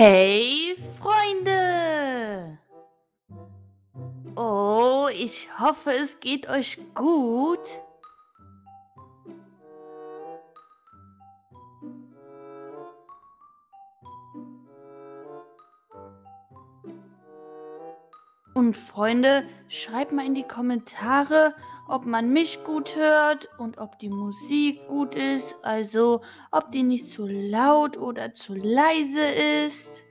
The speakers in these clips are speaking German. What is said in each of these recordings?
Hey, Freunde! Oh, ich hoffe, es geht euch gut. Und Freunde, schreibt mal in die Kommentare, ob man mich gut hört und ob die Musik gut ist, also ob die nicht zu laut oder zu leise ist.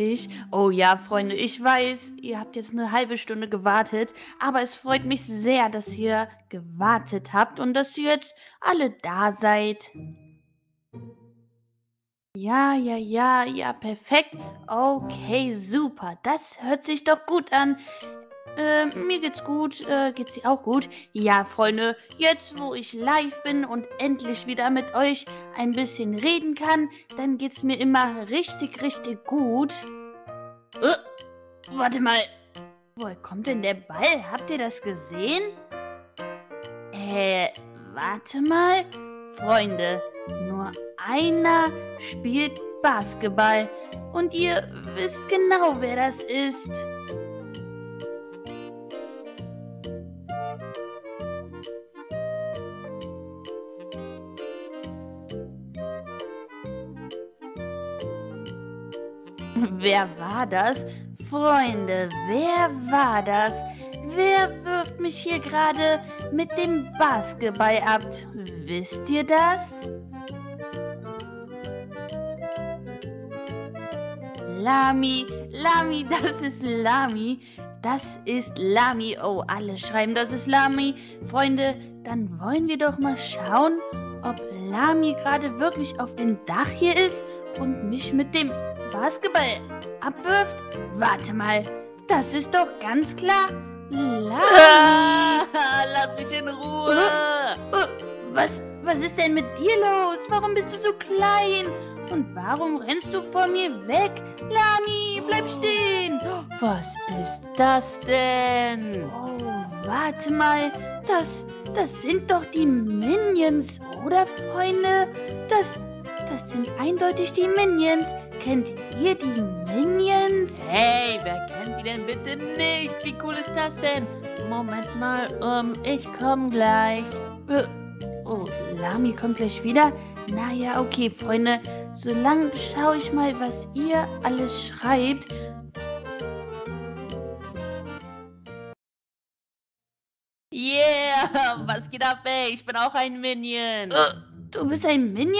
Endlich. Oh ja, Freunde, ich weiß, ihr habt jetzt eine halbe Stunde gewartet, aber es freut mich sehr, dass ihr gewartet habt und dass ihr jetzt alle da seid. Ja, ja, ja, ja, perfekt. Okay, super. Das hört sich doch gut an. Äh, mir geht's gut. Äh, geht's dir auch gut? Ja, Freunde, jetzt wo ich live bin und endlich wieder mit euch ein bisschen reden kann, dann geht's mir immer richtig, richtig gut. Äh, warte mal. Woher kommt denn der Ball? Habt ihr das gesehen? Äh, warte mal. Freunde, nur einer spielt Basketball. Und ihr wisst genau, wer das ist. Wer war das? Freunde, wer war das? Wer wirft mich hier gerade mit dem Basketball ab? Wisst ihr das? Lami, Lami, das ist Lami. Das ist Lami. Oh, alle schreiben, das ist Lami. Freunde, dann wollen wir doch mal schauen, ob Lami gerade wirklich auf dem Dach hier ist und mich mit dem Basketball abwirft? Warte mal, das ist doch ganz klar Lami. Lass mich in Ruhe. Uh, uh, was, was ist denn mit dir los? Warum bist du so klein? Und warum rennst du vor mir weg? Lami, bleib stehen. Was ist das denn? Oh, warte mal. Das, das sind doch die Minions, oder, Freunde? Das, das sind eindeutig die Minions. Kennt ihr die Minions? Hey, wer kennt die denn bitte nicht? Wie cool ist das denn? Moment mal, um, ich komm gleich. Äh, oh, Lami kommt gleich wieder? Naja, okay, Freunde. Solange schaue ich mal, was ihr alles schreibt. Yeah, was geht ab, ey? Ich bin auch ein Minion. Äh, du bist ein Minion?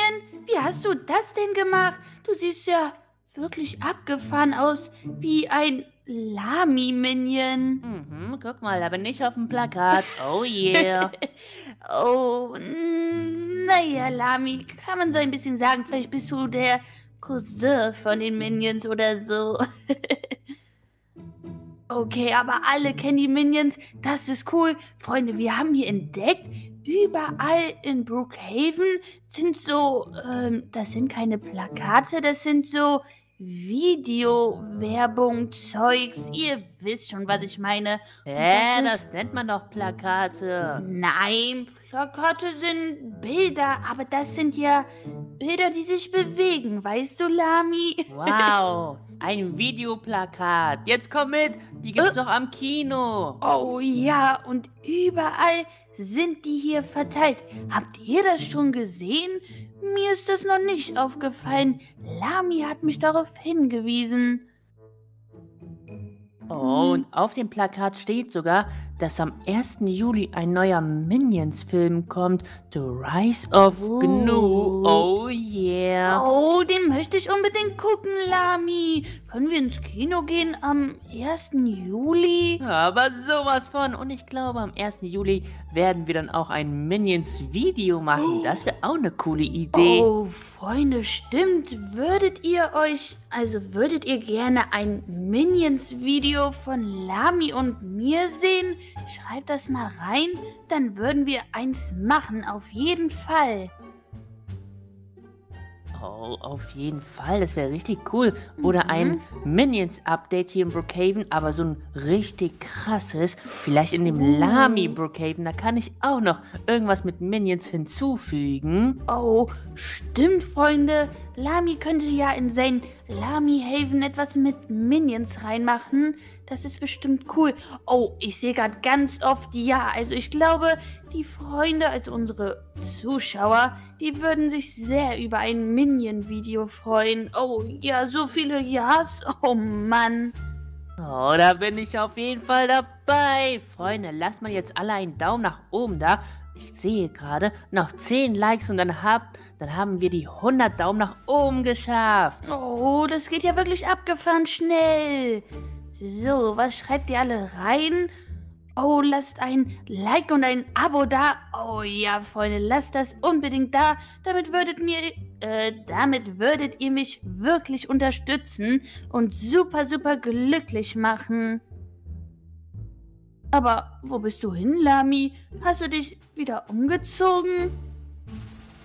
Wie hast du das denn gemacht? Du siehst ja wirklich abgefahren aus, wie ein Lami-Minion. Mhm, guck mal, aber nicht auf dem Plakat. Oh yeah. oh, naja, Lami, kann man so ein bisschen sagen, vielleicht bist du der Cousin von den Minions oder so. okay, aber alle kennen die Minions. Das ist cool. Freunde, wir haben hier entdeckt, überall in Brookhaven sind so, ähm, das sind keine Plakate, das sind so Video-Werbung, Zeugs. Ihr wisst schon, was ich meine. Hä, das, das nennt man doch Plakate. Nein, Plakate sind Bilder, aber das sind ja Bilder, die sich bewegen, weißt du, Lami? Wow, ein Videoplakat. Jetzt komm mit, die gibt's äh? doch am Kino. Oh ja, und überall sind die hier verteilt. Habt ihr das schon gesehen? Mir ist das noch nicht aufgefallen. Lami hat mich darauf hingewiesen. Oh, und auf dem Plakat steht sogar, dass am 1. Juli ein neuer Minions-Film kommt. The Rise of oh. Gnu. Oh yeah. Oh, den möchte ich unbedingt gucken, Lami. Können wir ins Kino gehen am 1. Juli? Aber sowas von. Und ich glaube, am 1. Juli werden wir dann auch ein Minions-Video machen. Das wäre auch eine coole Idee. Oh, Freunde, stimmt. Würdet ihr euch, also würdet ihr gerne ein Minions-Video von Lami und mir sehen? Schreibt das mal rein, dann würden wir eins machen, auf jeden Fall. Oh, auf jeden Fall, das wäre richtig cool. Oder mhm. ein Minions-Update hier in Brookhaven, aber so ein richtig krasses. Vielleicht in dem uh. Lami Brookhaven, da kann ich auch noch irgendwas mit Minions hinzufügen. Oh, stimmt, Freunde. Lami könnte ja in sein Lami Haven etwas mit Minions reinmachen. Das ist bestimmt cool. Oh, ich sehe gerade ganz oft ja. Also ich glaube, die Freunde, also unsere Zuschauer, die würden sich sehr über ein Minion-Video freuen. Oh ja, so viele Ja's. Oh Mann. Oh, da bin ich auf jeden Fall dabei. Freunde, lasst mal jetzt alle einen Daumen nach oben da. Ich sehe gerade noch 10 Likes und dann, hab, dann haben wir die 100 Daumen nach oben geschafft. Oh, das geht ja wirklich abgefahren schnell. So, was schreibt ihr alle rein? Oh, lasst ein Like und ein Abo da. Oh ja, Freunde, lasst das unbedingt da. Damit würdet mir, äh, damit würdet ihr mich wirklich unterstützen und super, super glücklich machen. Aber wo bist du hin, Lami? Hast du dich wieder umgezogen?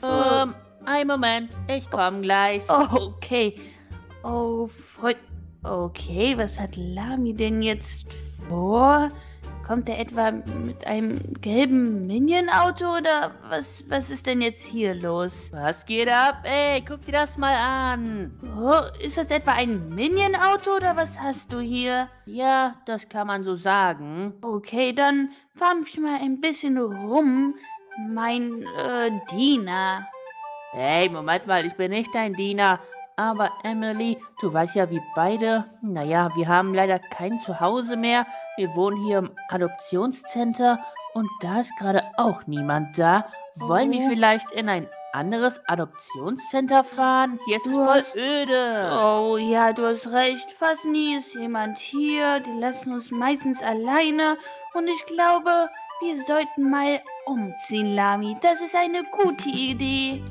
Ähm, ein Moment, ich komm gleich. Oh, okay. Oh, Freund. Okay, was hat Lami denn jetzt vor? Kommt er etwa mit einem gelben Minion-Auto oder was, was ist denn jetzt hier los? Was geht ab? Ey, guck dir das mal an. Oh, ist das etwa ein Minion-Auto oder was hast du hier? Ja, das kann man so sagen. Okay, dann fahr mich mal ein bisschen rum, mein äh, Diener. Hey, Moment mal, ich bin nicht dein Diener. Aber Emily, du weißt ja, wie beide, naja, wir haben leider kein Zuhause mehr. Wir wohnen hier im Adoptionscenter und da ist gerade auch niemand da. Wollen oh. wir vielleicht in ein anderes Adoptionscenter fahren? Hier ist du es voll hast, öde. Oh ja, du hast recht. Fast nie ist jemand hier. Die lassen uns meistens alleine. Und ich glaube, wir sollten mal umziehen, Lami. Das ist eine gute Idee.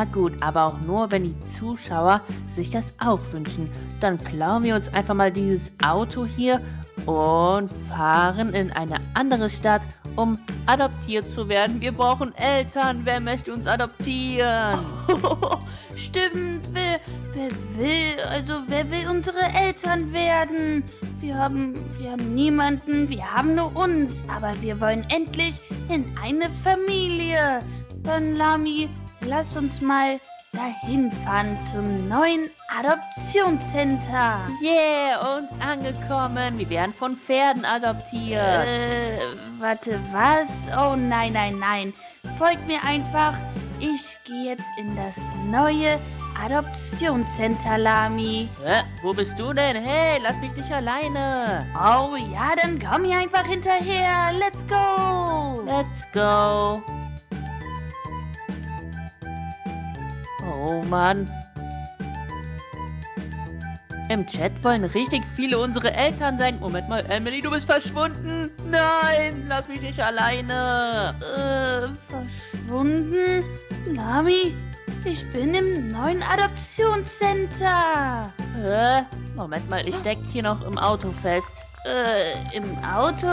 Na gut, aber auch nur, wenn die Zuschauer sich das auch wünschen. Dann klauen wir uns einfach mal dieses Auto hier und fahren in eine andere Stadt, um adoptiert zu werden. Wir brauchen Eltern. Wer möchte uns adoptieren? stimmt. Wer, wer will, also wer will unsere Eltern werden? Wir haben, wir haben niemanden, wir haben nur uns. Aber wir wollen endlich in eine Familie. Dann, Lami, Lass uns mal dahin fahren zum neuen Adoptionscenter. Yeah, und angekommen. Wir werden von Pferden adoptiert. Äh, warte, was? Oh nein, nein, nein. Folgt mir einfach. Ich gehe jetzt in das neue Adoptionscenter, Lami. Hä? Wo bist du denn? Hey, lass mich nicht alleine. Oh ja, dann komm hier einfach hinterher. Let's go. Let's go. Oh Mann. Im Chat wollen richtig viele unsere Eltern sein. Moment mal, Emily, du bist verschwunden. Nein, lass mich nicht alleine. Äh, verschwunden? Nami, ich bin im neuen Adoptionscenter. Hä? Moment mal, ich steck hier noch im Auto fest. Äh, im Auto?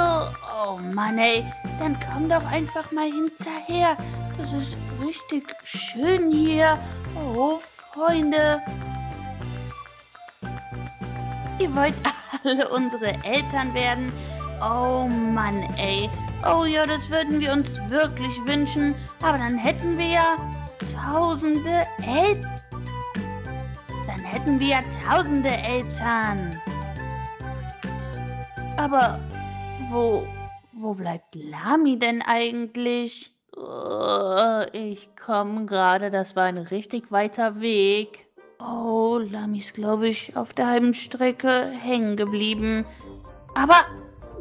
Oh Mann, ey. Dann komm doch einfach mal hinterher. Das ist richtig schön hier. Oh, Freunde. Ihr wollt alle unsere Eltern werden? Oh Mann, ey. Oh ja, das würden wir uns wirklich wünschen. Aber dann hätten wir ja tausende Eltern. Dann hätten wir ja tausende Eltern. Aber wo, wo bleibt Lami denn eigentlich? Oh, ich komme gerade, das war ein richtig weiter Weg. Oh, Lami ist, glaube ich, auf der halben Strecke hängen geblieben. Aber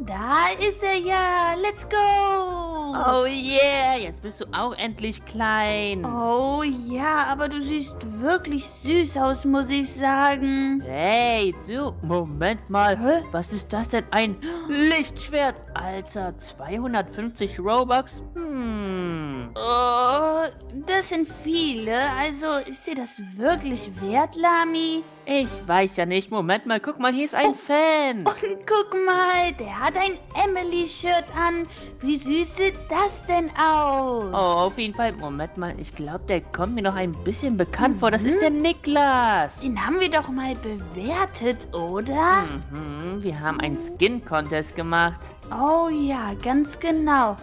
da ist er ja. Let's go. Oh yeah, jetzt bist du auch endlich klein. Oh ja, aber du siehst wirklich süß aus, muss ich sagen. Hey, du, Moment mal. Hä? Was ist das denn? Ein Lichtschwert. Alter, 250 Robux? Hm. Oh, das sind viele. Also, ist dir das wirklich wert, Lami? Ich weiß ja nicht. Moment mal, guck mal, hier ist ein Fan. Und guck mal, der hat ein Emily-Shirt an. Wie süß sieht das denn aus? Oh, auf jeden Fall. Moment mal, ich glaube, der kommt mir noch ein bisschen bekannt vor. Das ist der Niklas. Den haben wir doch mal bewertet, oder? Mhm, wir haben einen Skin-Contest gemacht. Oh ja, ganz genau.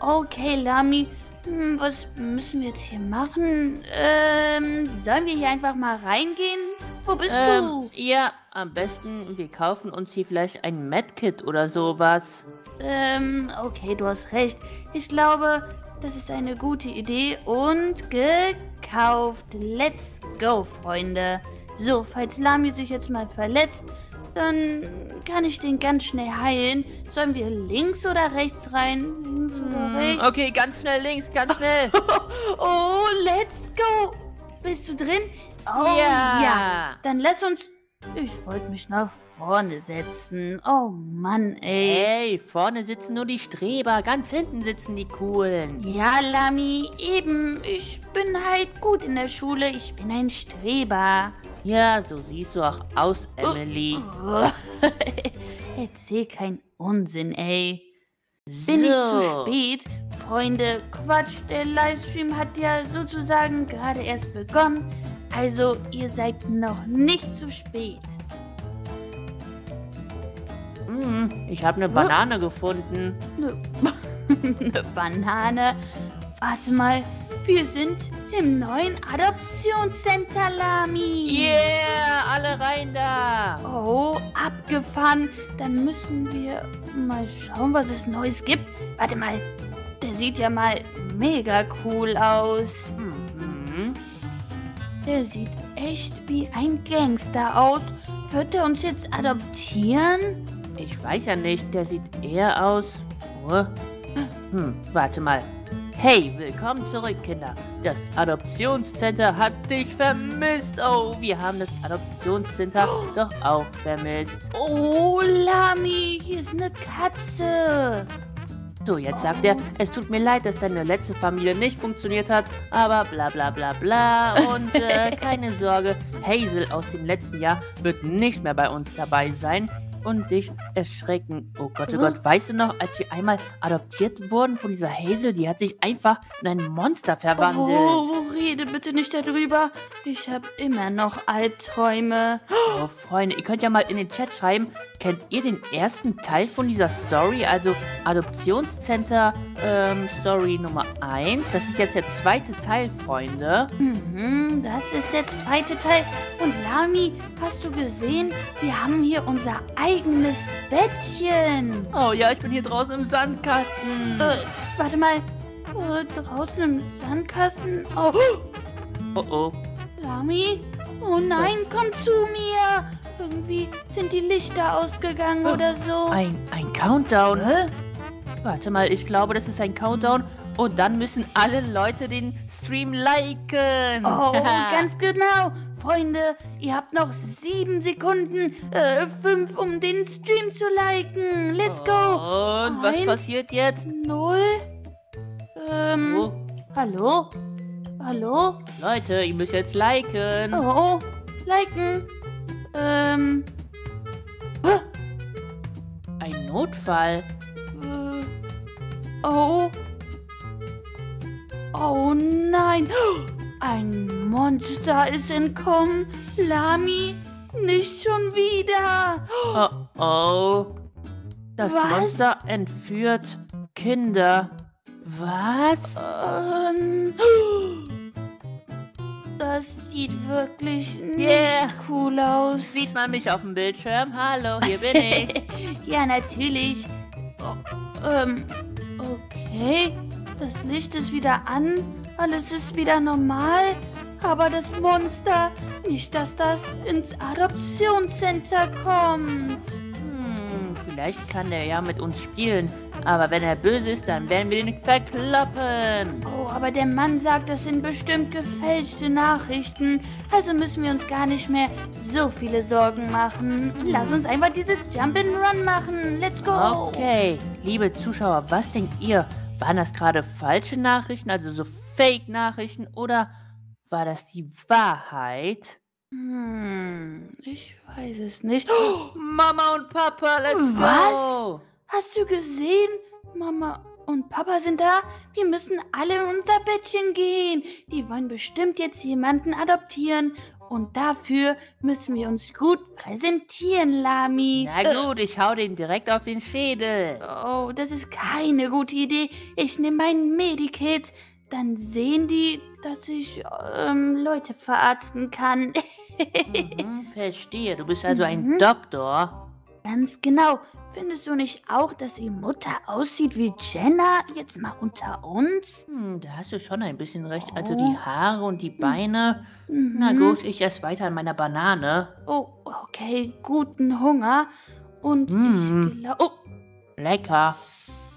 Okay, Lami, hm, was müssen wir jetzt hier machen? Ähm, sollen wir hier einfach mal reingehen? Wo bist Ähm, du? ja, am besten, wir kaufen uns hier vielleicht ein Medkit oder sowas. Ähm, okay, du hast recht. Ich glaube, das ist eine gute Idee und gekauft. Let's go, Freunde. So, falls Lami sich jetzt mal verletzt, dann kann ich den ganz schnell heilen. Sollen wir links oder rechts rein? Links oder Hm, rechts? okay, ganz schnell links, ganz schnell. Oh, let's go. Bist du drin? Oh, Ja. ja. Dann lass uns... Ich wollte mich nach vorne setzen. Oh Mann, ey. Hey, vorne sitzen nur die Streber, ganz hinten sitzen die Coolen. Ja, Lami, eben. Ich bin halt gut in der Schule. Ich bin ein Streber. Ja, so siehst du auch aus, Emily. Erzähl keinen Unsinn, ey. Bin ich zu So. spät? Freunde, Quatsch, der Livestream hat ja sozusagen gerade erst begonnen. Also, ihr seid noch nicht zu spät. Hm, ich habe eine Banane gefunden. Eine ne Banane. Warte mal, wir sind im neuen Adoptionscenter, Lami. Yeah, alle rein da. Oh, abgefahren. Dann müssen wir mal schauen, was es Neues gibt. Warte mal, der sieht ja mal mega cool aus. Mhm. Der sieht echt wie ein Gangster aus. Wird er uns jetzt adoptieren? Ich weiß ja nicht, der sieht eher aus. Oh. Hm, warte mal. Hey, willkommen zurück, Kinder. Das Adoptionscenter hat dich vermisst. Oh, wir haben das Adoptionscenter doch auch vermisst. Oh, Lami, hier ist eine Katze. So, jetzt sagt er, es tut mir leid, dass deine letzte Familie nicht funktioniert hat, aber bla bla bla bla. Und äh, keine Sorge, Hazel aus dem letzten Jahr wird nicht mehr bei uns dabei sein und dich erschrecken. Oh Gott, oh Gott, weißt du noch, als wir einmal adoptiert wurden von dieser Hazel, die hat sich einfach in ein Monster verwandelt. Oh, rede bitte nicht darüber. Ich habe immer noch Albträume. Oh, Freunde, ihr könnt ja mal in den Chat schreiben, kennt ihr den ersten Teil von dieser Story, also Adoptionscenter ähm, Story Nummer 1? Das ist jetzt der zweite Teil, Freunde. Mhm, das ist der zweite Teil. Und Lami, hast du gesehen? Wir haben hier unser eigenes Bettchen. Oh ja, ich bin hier draußen im Sandkasten. Äh, warte mal. Äh, draußen im Sandkasten. Oh, Oh oh. Lami? Oh nein, komm zu mir. Irgendwie sind die Lichter ausgegangen Oh, oder so. Ein, ein Countdown. Hä? Warte mal, ich glaube, das ist ein Countdown. Und dann müssen alle Leute den Stream liken. Oh, ganz genau. Freunde, ihr habt noch sieben Sekunden, äh, fünf, um den Stream zu liken. Let's go. Und was Eins. passiert jetzt? Null. Ähm, Oh, hallo? Hallo? Leute, ihr müsst jetzt liken. Oh, liken. Ähm? Ein Notfall. Äh, oh. Oh nein. Ein Monster ist entkommen. Lami, nicht schon wieder. Oh oh. Das Was? Monster entführt Kinder. Was? Ähm, das sieht wirklich nicht Yeah. cool aus. Sieht man mich auf dem Bildschirm? Hallo, hier bin ich. ja, natürlich. Oh, ähm, okay. Das Licht ist wieder an. Alles ist wieder normal. Aber das Monster, nicht, dass das ins Adoptionscenter kommt. Hm, vielleicht kann der ja mit uns spielen. Aber wenn er böse ist, dann werden wir ihn verkloppen. Oh, aber der Mann sagt, das sind bestimmt gefälschte Nachrichten. Also müssen wir uns gar nicht mehr so viele Sorgen machen. Lass uns einfach dieses Jump and Run machen. Let's go. Okay, liebe Zuschauer, was denkt ihr? waren das gerade falsche Nachrichten, also so Fake-Nachrichten, oder war das die Wahrheit? Hm, ich weiß es nicht. Oh, Mama und Papa, let's Was? go! Hast du gesehen? Mama und Papa sind da. Wir müssen alle in unser Bettchen gehen. Die wollen bestimmt jetzt jemanden adoptieren. Und dafür müssen wir uns gut präsentieren, Lami. Na gut, ich hau den direkt auf den Schädel. Oh, das ist keine gute Idee. Ich nehme mein Medikit. Dann sehen die, dass ich ähm, Leute verarzten kann. Mhm, verstehe, du bist also ein Mhm. Doktor. Ganz genau. Findest du nicht auch, dass ihre Mutter aussieht wie Jenna? Jetzt mal unter uns? Hm, da hast du schon ein bisschen recht. Also Oh. die Haare und die Beine. Na Mhm. gut, ich esse weiter an meiner Banane. Oh, okay. Guten Hunger. Und Mhm. ich glaube... Oh, Lecker.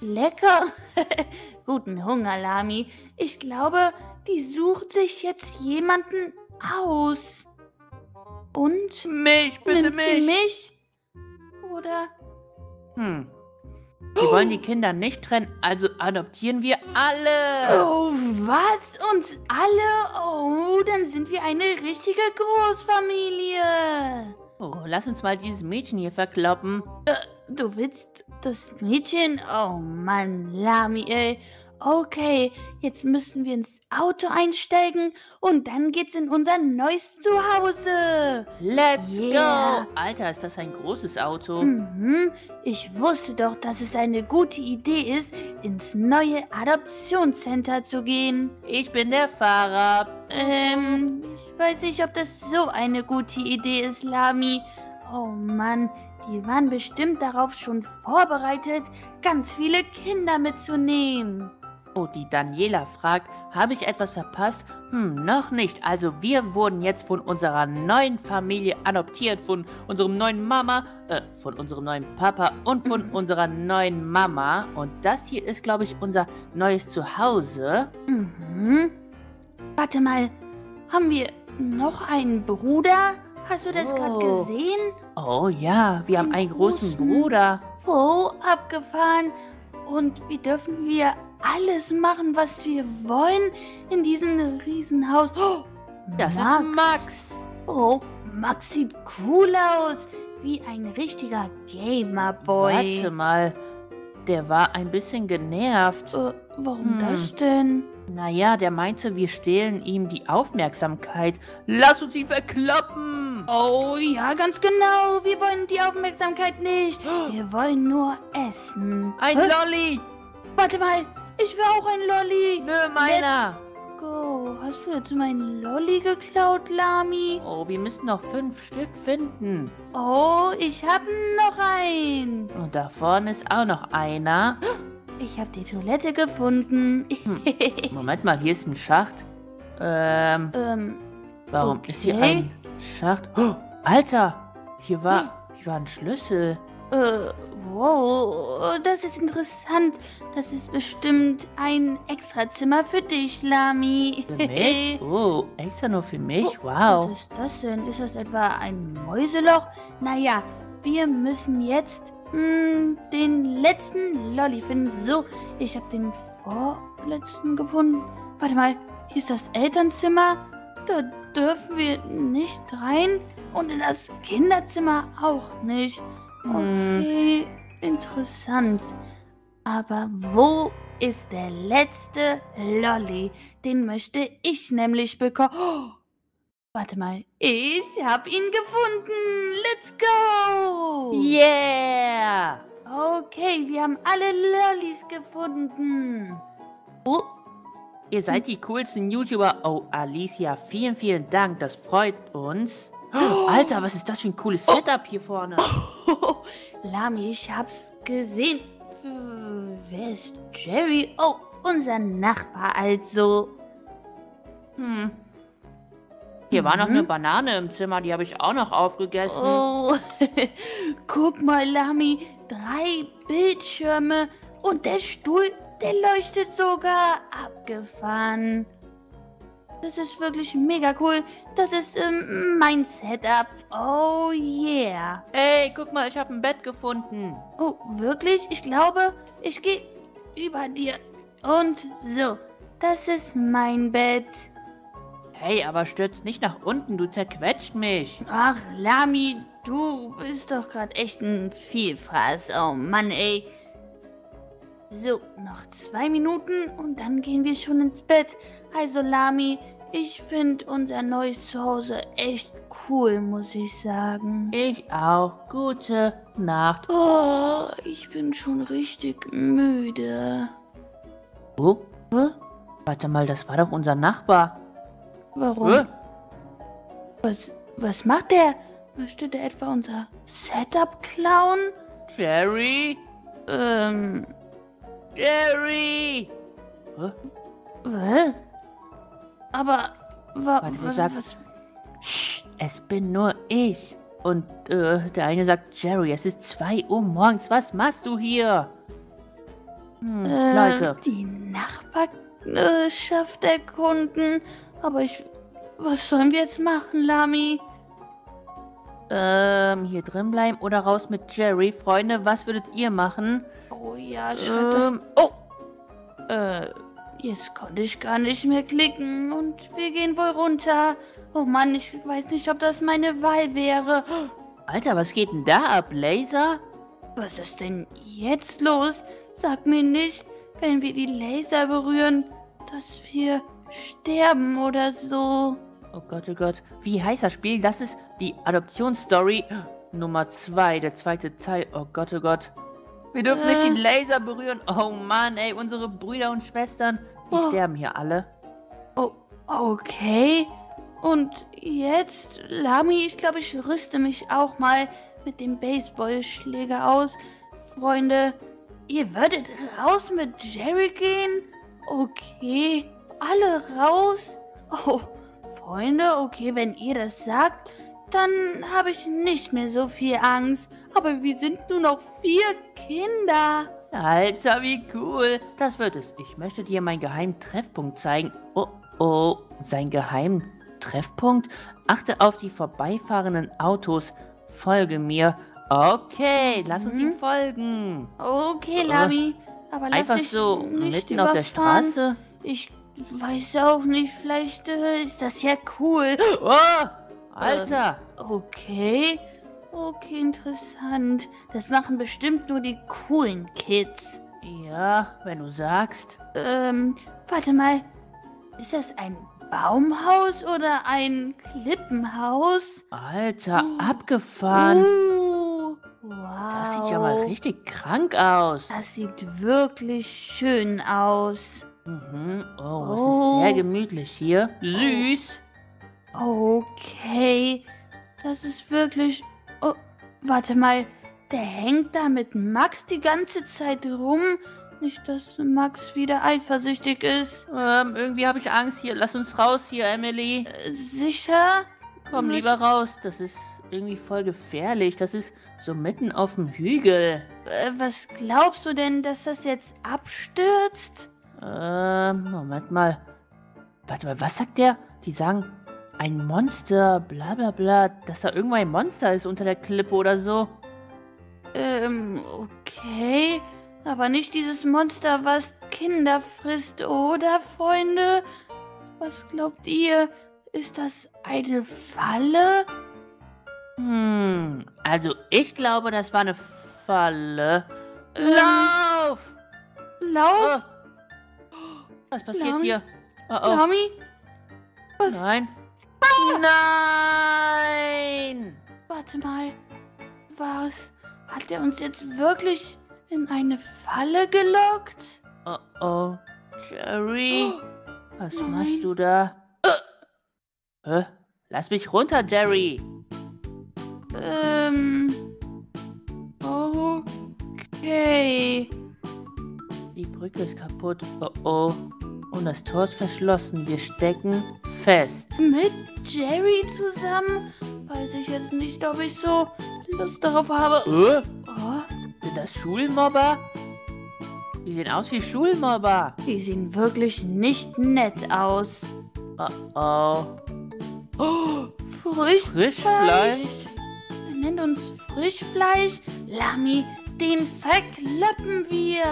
Lecker. Guten Hunger, Lami. Ich glaube, die sucht sich jetzt jemanden aus. Und Mich, bitte nimmt sie mich. mich? Oder... Hm. Wir wollen die Kinder nicht trennen, also adoptieren wir alle. Oh, was? Uns alle? Oh, dann sind wir eine richtige Großfamilie. Oh, lass uns mal dieses Mädchen hier verkloppen. Du willst das Mädchen? Oh Mann, Lami, ey. Okay, jetzt müssen wir ins Auto einsteigen und dann geht's in unser neues Zuhause. Let's Yeah. go. Alter, ist das ein großes Auto. Mhm, ich wusste doch, dass es eine gute Idee ist, ins neue Adoptionscenter zu gehen. Ich bin der Fahrer. Ähm, ich weiß nicht, ob das so eine gute Idee ist, Lami. Oh Mann, die waren bestimmt darauf schon vorbereitet, ganz viele Kinder mitzunehmen. Oh, die Daniela fragt, habe ich etwas verpasst? Hm, noch nicht. Also wir wurden jetzt von unserer neuen Familie adoptiert, von unserem neuen Mama, äh, von unserem neuen Papa und von Mhm. unserer neuen Mama. Und das hier ist, glaube ich, unser neues Zuhause. Mhm. Warte mal, haben wir noch einen Bruder? Hast du das gerade Oh. gesehen? Oh ja, wir haben Einen großen großen. Bruder. Wo abgefahren? Und wie dürfen wir alles machen, was wir wollen in diesem Riesenhaus? Oh, Das ist Max. Oh, Max sieht cool aus. Wie ein richtiger Gamerboy. Warte mal, der war ein bisschen genervt. Äh, warum Hm. das denn? Naja, der meinte, wir stehlen ihm die Aufmerksamkeit. Lass uns ihn verkloppen! Oh ja, ganz genau. Wir wollen die Aufmerksamkeit nicht. Wir wollen nur essen. Ein Hä? Lolli! Warte mal, ich will auch ein Lolli. Nö, meiner! Go, hast du jetzt meinen Lolli geklaut, Lami? Oh, wir müssen noch fünf Stück finden. Oh, ich hab noch einen. Und da vorne ist auch noch einer. Ich hab die Toilette gefunden. Moment mal, hier ist ein Schacht. Ähm, ähm, warum Okay. ist hier ein Schacht? Oh, Alter! Hier war, hier war ein Schlüssel. Äh, wow, das ist interessant. Das ist bestimmt ein Extrazimmer für dich, Lami. Für mich? Oh, extra nur für mich? Oh, Wow. Was ist das denn? Ist das etwa ein Mäuseloch? Naja, wir müssen jetzt mh, den letzten Lolli finden. So, ich habe den vorletzten gefunden. Warte mal, hier ist das Elternzimmer. Da dürfen wir nicht rein. Und in das Kinderzimmer auch nicht. Hm. Okay, interessant. Aber wo ist der letzte Lolli? Den möchte ich nämlich bekommen. Oh, warte mal, ich hab ihn gefunden. Let's go! Yeah! Okay, wir haben alle Lollis gefunden. Oh, Ihr seid die coolsten YouTuber. Oh, Alicia, vielen, vielen Dank. Das freut uns. Oh, Alter, was ist das für ein cooles Setup hier vorne? Lami, ich hab's gesehen. Wer ist Jerry? Oh, unser Nachbar also. Hm. Hier war noch Mhm. eine Banane im Zimmer, die habe ich auch noch aufgegessen. Oh, guck mal, Lami, drei Bildschirme und der Stuhl, der leuchtet sogar abgefahren. Das ist wirklich mega cool. Das ist ähm, mein Setup. Oh yeah. Ey, guck mal, ich habe ein Bett gefunden. Oh, wirklich? Ich glaube, ich gehe über dir Und so, das ist mein Bett. Hey, aber stürz nicht nach unten, du zerquetscht mich. Ach, Lami, du bist doch gerade echt ein Vielfraß. Oh Mann, ey. So, noch zwei Minuten und dann gehen wir schon ins Bett. Also, Lami, ich finde unser neues Zuhause echt cool, muss ich sagen. Ich auch. Gute Nacht. Oh, ich bin schon richtig müde. Oh, Hä? warte mal, das war doch unser Nachbar. Warum? Hä? Was, was macht der? Möchte der etwa unser Setup klauen? Jerry? Ähm, Jerry! Hä? hä? Aber, wa, Warte, wa, sag- was, Psst, es bin nur ich. Und äh, der eine sagt, Jerry, es ist 2 Uhr morgens, was machst du hier? Hm, äh, Leute, die Nachbarschaft erkunden? Aber ich, was sollen wir jetzt machen, Lami? ähm, hier drin bleiben oder raus mit Jerry. Freunde, was würdet ihr machen? Oh ja, schreibt das. Ähm. Oh! Äh, jetzt konnte ich gar nicht mehr klicken und wir gehen wohl runter. Oh Mann, ich weiß nicht, ob das meine Wahl wäre. Alter, was geht denn da ab, Laser? Was ist denn jetzt los? Sag mir nicht, wenn wir die Laser berühren, dass wir sterben oder so. Oh Gott, oh Gott. Wie heißt das Spiel? Das ist die Adoptionsstory Nummer 2, der zweite Teil. Oh Gott, oh Gott. Wir dürfen nicht Äh. den Laser berühren. Oh Mann, ey, unsere Brüder und Schwestern, die Oh. sterben hier alle. Oh, okay. Und jetzt, Lami, ich glaube, ich rüste mich auch mal mit dem Baseballschläger aus. Freunde, ihr würdet raus mit Jerry gehen? Okay, alle raus? Oh, Freunde, okay, wenn ihr das sagt, dann habe ich nicht mehr so viel Angst. Aber wir sind nur noch vier Kinder. Alter, wie cool. Das wird es. Ich möchte dir meinen geheimen Treffpunkt zeigen. Oh, oh, sein geheimen Treffpunkt? Achte auf die vorbeifahrenden Autos. Folge mir. Okay, lass uns Mhm. ihm folgen. Okay, Lami, aber lass Einfach dich so nicht mitten auf der überfahren. Straße. Ich weiß auch nicht, vielleicht äh, ist das ja cool. Oh, Alter. Okay, okay, interessant. Das machen bestimmt nur die coolen Kids. Ja, wenn du sagst. Ähm, warte mal. Ist das ein Baumhaus oder ein Klippenhaus? Alter, Oh. abgefahren. Uh, wow. Das sieht ja mal richtig krank aus. Das sieht wirklich schön aus. Mhm. Oh, Oh. es ist sehr gemütlich hier. Süß. Okay, das ist wirklich. Oh, warte mal, der hängt da mit Max die ganze Zeit rum. Nicht, dass Max wieder eifersüchtig ist. Ähm, irgendwie habe ich Angst hier. Lass uns raus hier, Emily. Äh, Sicher? Komm Möcht- lieber raus. Das ist irgendwie voll gefährlich. Das ist so mitten auf dem Hügel. Äh, was glaubst du denn, dass das jetzt abstürzt? Ähm, Moment mal. Warte mal, was sagt der? Die sagen, ein Monster, bla bla bla, dass da irgendwo ein Monster ist unter der Klippe oder so. Ähm, okay. Aber nicht dieses Monster, was Kinder frisst, oder, Freunde? Was glaubt ihr? Ist das eine Falle? Hm, also ich glaube, das war eine Falle. Ähm, Lauf! Lauf, Oh. Was passiert Lami? hier? Oh, oh. Lami? Was? Nein. Nein! Warte mal. Was? Hat er uns jetzt wirklich in eine Falle gelockt? Oh oh. Jerry, was nein. machst du da? Hä? Lass mich runter, Jerry. Ähm. Brücke ist kaputt. Oh oh. Und das Tor ist verschlossen. Wir stecken fest. Mit Jerry zusammen? Weiß ich jetzt nicht, ob ich so Lust darauf habe. Äh? Oh, Sind das Schulmobber? Die sehen aus wie Schulmobber. die sehen wirklich nicht nett aus. Oh oh. Oh, Frischfleisch? Frischfleisch? Er nennt uns Frischfleisch? Lami, den verkloppen wir.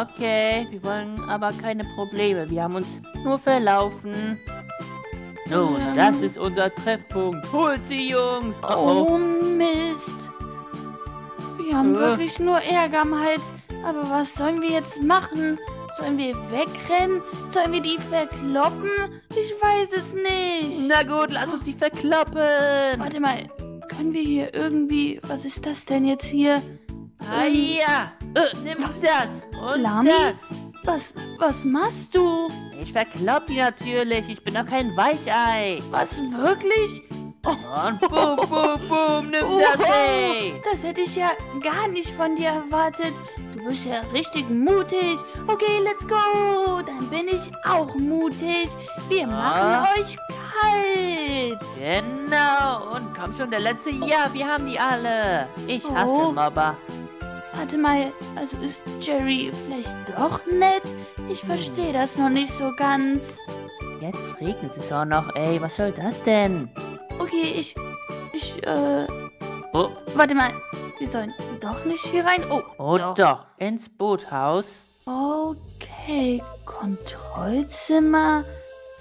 Okay, wir wollen aber keine Probleme. Wir haben uns nur verlaufen. Nun, Ähm. das ist unser Treffpunkt. Holt sie, Jungs. Oh, Oh Mist. Wir haben Äh. wirklich nur Ärger am Hals. Aber was sollen wir jetzt machen? Sollen wir wegrennen? Sollen wir die verkloppen? Ich weiß es nicht. Na gut, lass uns sie verkloppen. Warte mal, können wir hier irgendwie... Was ist das denn jetzt hier? Ah ja, Äh, nimm das und Lami? das. was, was machst du? Ich verklopp die natürlich. Ich bin doch kein Weichei. Was, wirklich? Und boom, boom, boom, nimm das, ey. das hätte ich ja gar nicht von dir erwartet. Du bist ja richtig mutig. Okay, let's go. Dann bin ich auch mutig. Wir machen euch kalt. Genau, und komm schon, der letzte. Ja, wir haben die alle. Ich hasse Oh. Mobber. Warte mal, also ist Jerry vielleicht doch nett? Ich verstehe das noch nicht so ganz. Jetzt regnet es auch noch, ey. Was soll das denn? Okay, ich, ich, äh, Oh, warte mal. Wir sollen doch nicht hier rein. Oh, oh doch. doch. ins Boothaus. Okay, Kontrollzimmer.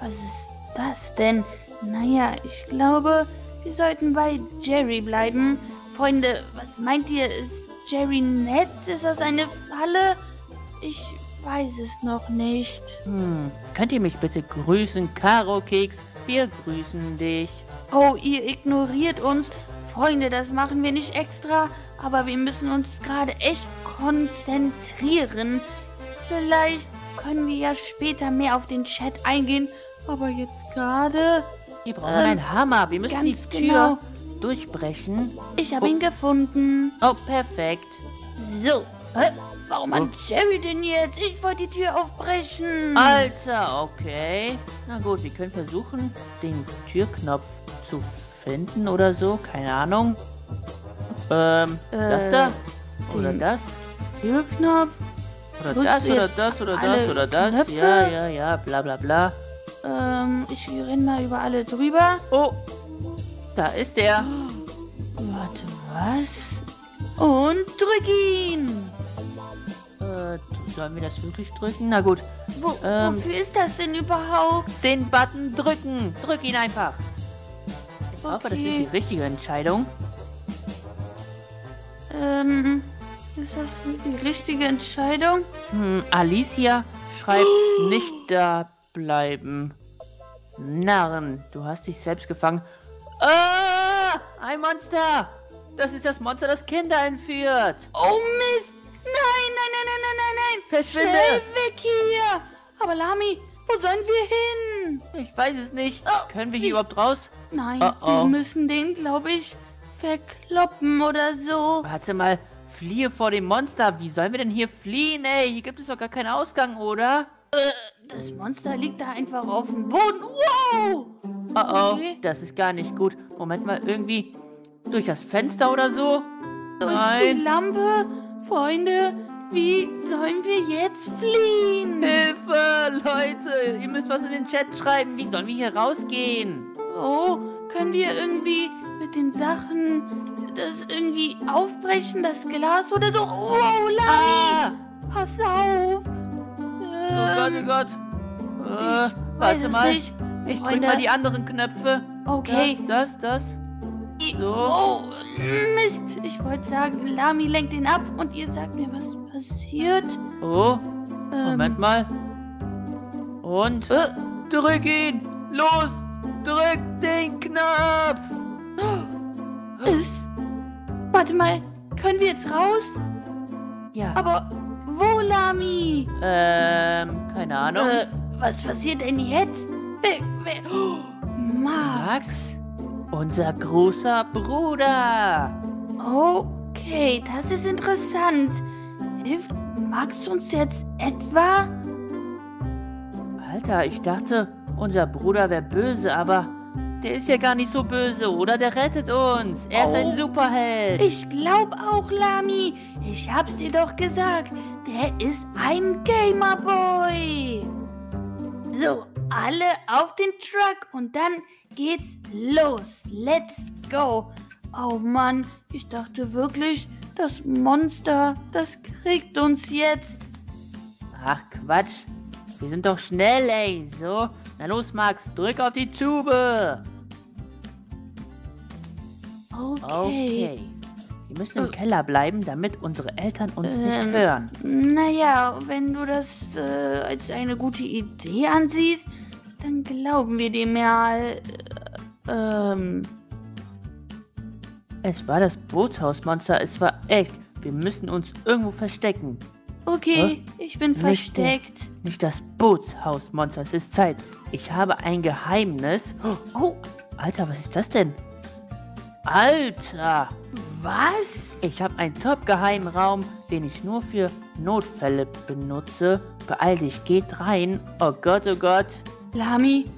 Was ist das denn? Naja, ich glaube, wir sollten bei Jerry bleiben. Freunde, was meint ihr? Ist Jerry nett? Ist das eine Falle? Ich weiß es noch nicht. Hm, könnt ihr mich bitte grüßen, Karo Keks? Wir grüßen dich. Oh, ihr ignoriert uns. Freunde, das machen wir nicht extra, aber wir müssen uns gerade echt konzentrieren. Vielleicht können wir ja später mehr auf den Chat eingehen, aber jetzt gerade. Wir brauchen Ähm, einen Hammer. Wir müssen die Tür genau. Durchbrechen. Ich habe Oh. ihn gefunden. Oh, perfekt. So. Hä? Warum hat Oh. Jerry denn jetzt? Ich wollte die Tür aufbrechen. Alter, okay. Na gut, wir können versuchen, den Türknopf zu finden oder so. Keine Ahnung. Ähm, das Äh, da? Oder das? Türknopf. Oder drückst das oder das oder das oder das? Knöpfe? Ja, ja, ja, bla bla bla. Ähm, ich renn mal über alle drüber. Oh, da ist er. Warte, was? Und drück ihn. Äh, sollen wir das wirklich drücken? Na gut, Wo, Ähm. wofür ist das denn überhaupt? den Button drücken. Drück ihn einfach. Ich hoffe, das ist Okay. die richtige Entscheidung. Ähm, ist das die richtige Entscheidung? Hm, Alicia schreibt nicht da bleiben. Narren, du hast dich selbst gefangen. Ah, ein Monster! Das ist das Monster, das Kinder entführt. Oh Mist! Nein, nein, nein, nein, nein, nein, nein! Verschwinde! Schnell weg hier! Aber Lami, wo sollen wir hin? Ich weiß es nicht. Oh, Können wir hier überhaupt raus? Nein, Oh, oh. wir müssen den, glaube ich, verkloppen oder so. Warte mal, fliehe vor dem Monster. Wie sollen wir denn hier fliehen, ey? Hier gibt es doch gar keinen Ausgang, oder? Das Monster liegt da einfach auf dem Boden. Wow! Oh oh, das ist gar nicht gut. Moment mal, irgendwie durch das Fenster oder so? Durch die Nein. Lampe? Freunde, wie sollen wir jetzt fliehen? Hilfe, Leute! Ihr müsst was in den Chat schreiben. Wie sollen wir hier rausgehen? Oh, können wir irgendwie mit den Sachen das irgendwie aufbrechen, das Glas oder so? Wow, Lami, Ah! pass auf. Oh Gott, oh Ähm, Gott. Äh, warte mal. nicht. Ich drück Freunde. mal die anderen Knöpfe. Okay. Das, das, das. So. Oh, Mist. Ich wollte sagen, Lami lenkt ihn ab und ihr sagt mir, was passiert. Oh, Ähm, Moment mal. Und Äh, drück ihn. Los, drück den Knopf. es. Warte mal, können wir jetzt raus? Ja. Aber wo, Lami? Ähm, keine Ahnung. Äh, was passiert denn jetzt? Wer? Oh, Max. Max, unser großer Bruder. Okay, das ist interessant. Hilft Max uns jetzt etwa? Alter, ich dachte, unser Bruder wäre böse, aber der ist ja gar nicht so böse, oder? Der rettet uns. Er ist Oh. ein Superheld. Ich glaub auch, Lami. Ich hab's dir doch gesagt. Der ist ein Gamerboy. So, alle auf den Truck und dann geht's los. Let's go. Oh Mann, ich dachte wirklich, das Monster, das kriegt uns jetzt. Ach, Quatsch. Wir sind doch schnell, ey. So, na los, Max, drück auf die Tube. Okay. Okay. Wir müssen im Äh. Keller bleiben, damit unsere Eltern uns Ähm. nicht hören. Naja, wenn du das äh, als eine gute Idee ansiehst, dann glauben wir dir mal. Äh, ähm. Es war das Bootshausmonster, es war echt. Wir müssen uns irgendwo verstecken. Okay, ich bin Nicht versteckt. Nicht das Bootshausmonster, es ist Zeit. Ich habe ein Geheimnis. Oh, Alter, was ist das denn? Alter! was? Ich habe einen Top-Geheimraum, den ich nur für Notfälle benutze. Beeil dich, geht rein. Oh Gott, oh Gott. Lami?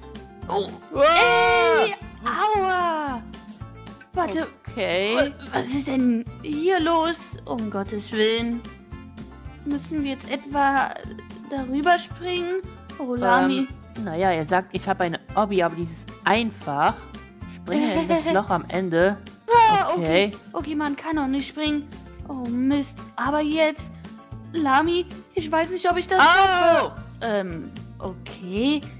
Oh, ey! Aua! Warte, Okay. äh, was ist denn hier los? Um Gottes Willen. Müssen wir jetzt etwa darüber springen? Oh, Lami. Ähm, naja, er sagt, ich habe eine Hobby, aber dieses einfach. Springe in das Loch am Ende. Ah, okay. okay. Okay, man kann noch nicht springen. Oh Mist. Aber jetzt. Lami, ich weiß nicht, ob ich das. Au! Ähm, okay.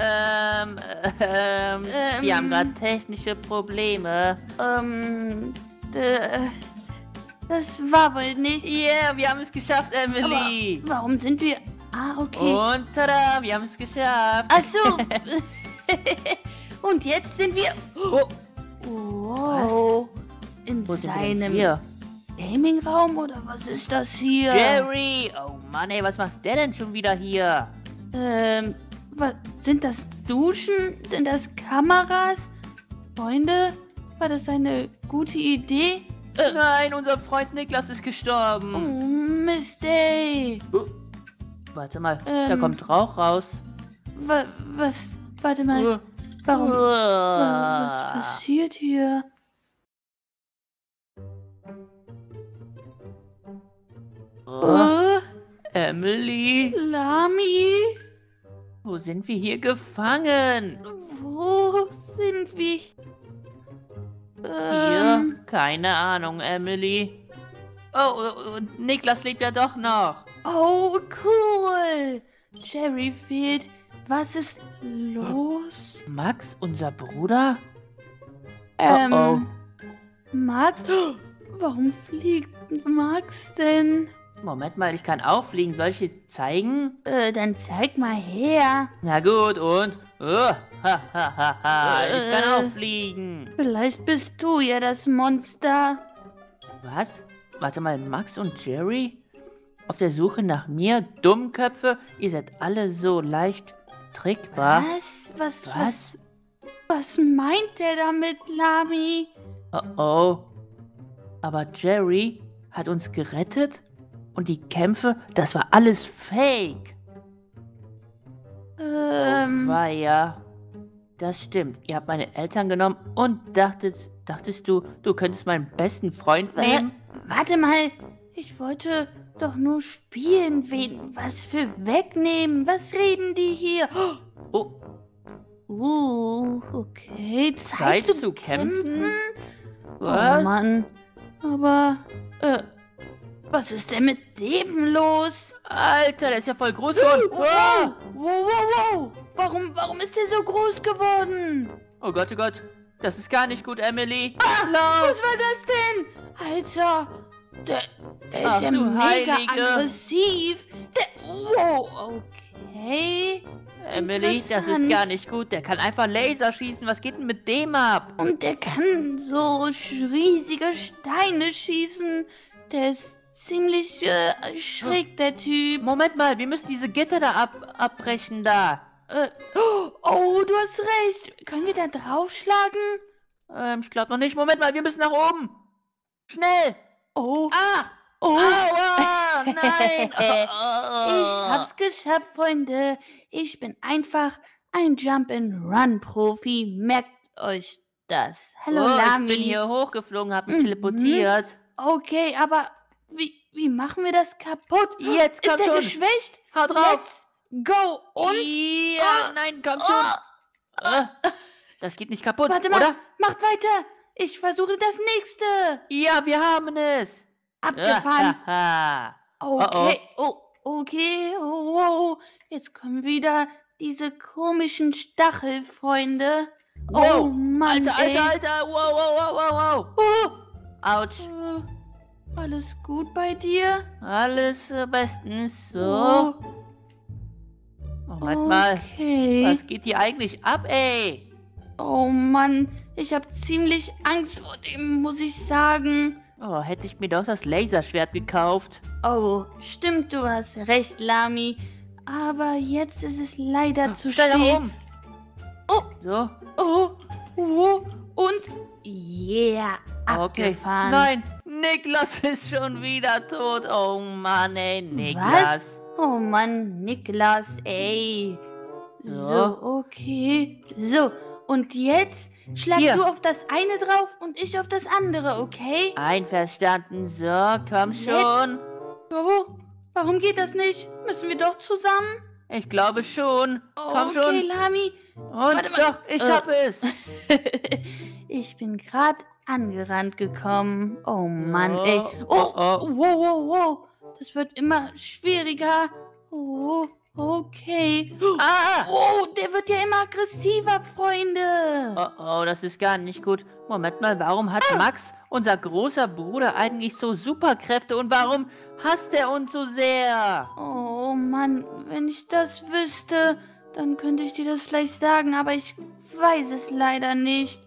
Ähm, ähm, wir haben Ähm. gerade technische Probleme. Ähm, das war wohl nicht. Yeah, wir haben es geschafft, Emily. Warum sind wir. Ah, okay. Und tada, wir haben es geschafft. Ach so. Und jetzt sind wir. Oh, Wow. In wo seinem? Gaming-Raum oder was ist das hier? Jerry! Oh Mann, ey, was macht der denn schon wieder hier? Ähm, was, sind das Duschen? Sind das Kameras? Freunde? War das eine gute Idee? Äh, Nein, unser Freund Niklas ist oh, gestorben. Mist, ey. Warte mal, da Ähm. kommt Rauch raus. Wa, was? Warte mal. Uh, Warum? wa, was passiert hier? Oh, Emily, Lami? wo sind wir hier gefangen? Wo sind wir? Hier? Ähm, Keine Ahnung, Emily. Oh, oh, oh, Niklas lebt ja doch noch. oh, cool. Jerry fehlt. Was ist los? Max, unser Bruder? Ähm, oh. Max? Warum fliegt Max denn? Moment mal, ich kann auch fliegen. Soll ich es zeigen? Äh, dann zeig mal her. Na gut, und? Oh, ha, ha, ha, ha. Ich kann Äh. auch fliegen. Vielleicht bist du ja das Monster. Was? Warte mal, Max und Jerry? Auf der Suche nach mir? Dummköpfe? Ihr seid alle so leicht trickbar. Was? Was? Was? Was? Was meint der damit, Lami? Oh oh. Aber Jerry hat uns gerettet? Und die Kämpfe, das war alles Fake. Ähm, Oh, weia. Das stimmt. Ihr habt meine Eltern genommen und dachtet, dachtest du, du könntest meinen besten Freund Äh, nehmen? warte mal. Ich wollte doch nur spielen. Wen, was für wegnehmen? Was reden die hier? Oh, Uh, okay. Zeit Zeit, zu, zu kämpfen? kämpfen? Oh was? Mann. Aber, äh, was ist denn mit dem los? Alter, der ist ja voll groß geworden. Wow, Ah! wow, wow, wow. Warum, warum ist der so groß geworden? Oh Gott, oh Gott. Das ist gar nicht gut, Emily. Was Lauf! war das denn? Alter, der, der ist Ach, ja du mega Heilige. aggressiv. Der, wow, okay. Emily, das ist gar nicht gut. Der kann einfach Laser schießen. Was geht denn mit dem ab? Und der kann so riesige Steine schießen. Der ist ziemlich äh, schräg, der Typ. Moment mal, wir müssen diese Gitter da ab abbrechen da. Äh, oh, du hast recht. Können wir da draufschlagen? Ähm, ich glaube noch nicht. Moment mal, wir müssen nach oben. Schnell! Oh, Ah! oh. Aua! Nein! Ich Oh. hab's geschafft, Freunde. Ich bin einfach ein Jump-and-Run-Profi. Merkt euch das. Hallo, oh, Lami. ich bin hier hochgeflogen, hab mich Mhm. teleportiert. Okay, aber wie, wie machen wir das kaputt? Jetzt Ist kommt der schon. geschwächt? Hau drauf! Let's go. Und? Ja, nein, komm schon. Oh, Äh, Das geht nicht kaputt, warte mal, oder? macht weiter. Ich versuche das nächste. Ja, wir haben es. Abgefahren. Okay. Oh, okay. Oh, wow. Jetzt kommen wieder diese komischen Stachelfreunde. Oh Wow. Mann, Alter, ey. Alter, Alter. Wow, wow, wow, wow, wow. Oh, Autsch. äh, alles gut bei dir? Alles bestens. So. Oh, Moment mal. Okay. Was geht hier eigentlich ab, ey? Oh Mann, ich habe ziemlich Angst vor dem, muss ich sagen. Oh, hätte ich mir doch das Laserschwert gekauft. Oh, stimmt, du hast recht, Lami. Aber jetzt ist es leider zu Schnell spät. oben. Oh. So. Oh, oh, und yeah, Okay. abgefahren. Nein, Niklas ist schon wieder tot. Oh Mann, ey, Niklas. Oh Mann, Niklas, ey. So, So. okay. So, und jetzt schlag Hier. du auf das eine drauf und ich auf das andere, okay? Einverstanden. So, komm schon. So, warum geht das nicht? Müssen wir doch zusammen? Ich glaube schon. Komm okay, schon. Lami. Und doch, ich Äh. hab es. ich bin gerade angerannt gekommen. Oh Mann, Oh, ey. oh, Oh, oh. wow, wow, wow. Das wird immer schwieriger. Oh, okay. Ah! Oh, der wird ja immer aggressiver, Freunde. Oh, oh, das ist gar nicht gut. Moment mal, warum hat Ah. Max, unser großer Bruder, eigentlich so Superkräfte und warum hasst er uns so sehr? Oh Mann, wenn ich das wüsste, dann könnte ich dir das vielleicht sagen, aber ich weiß es leider nicht.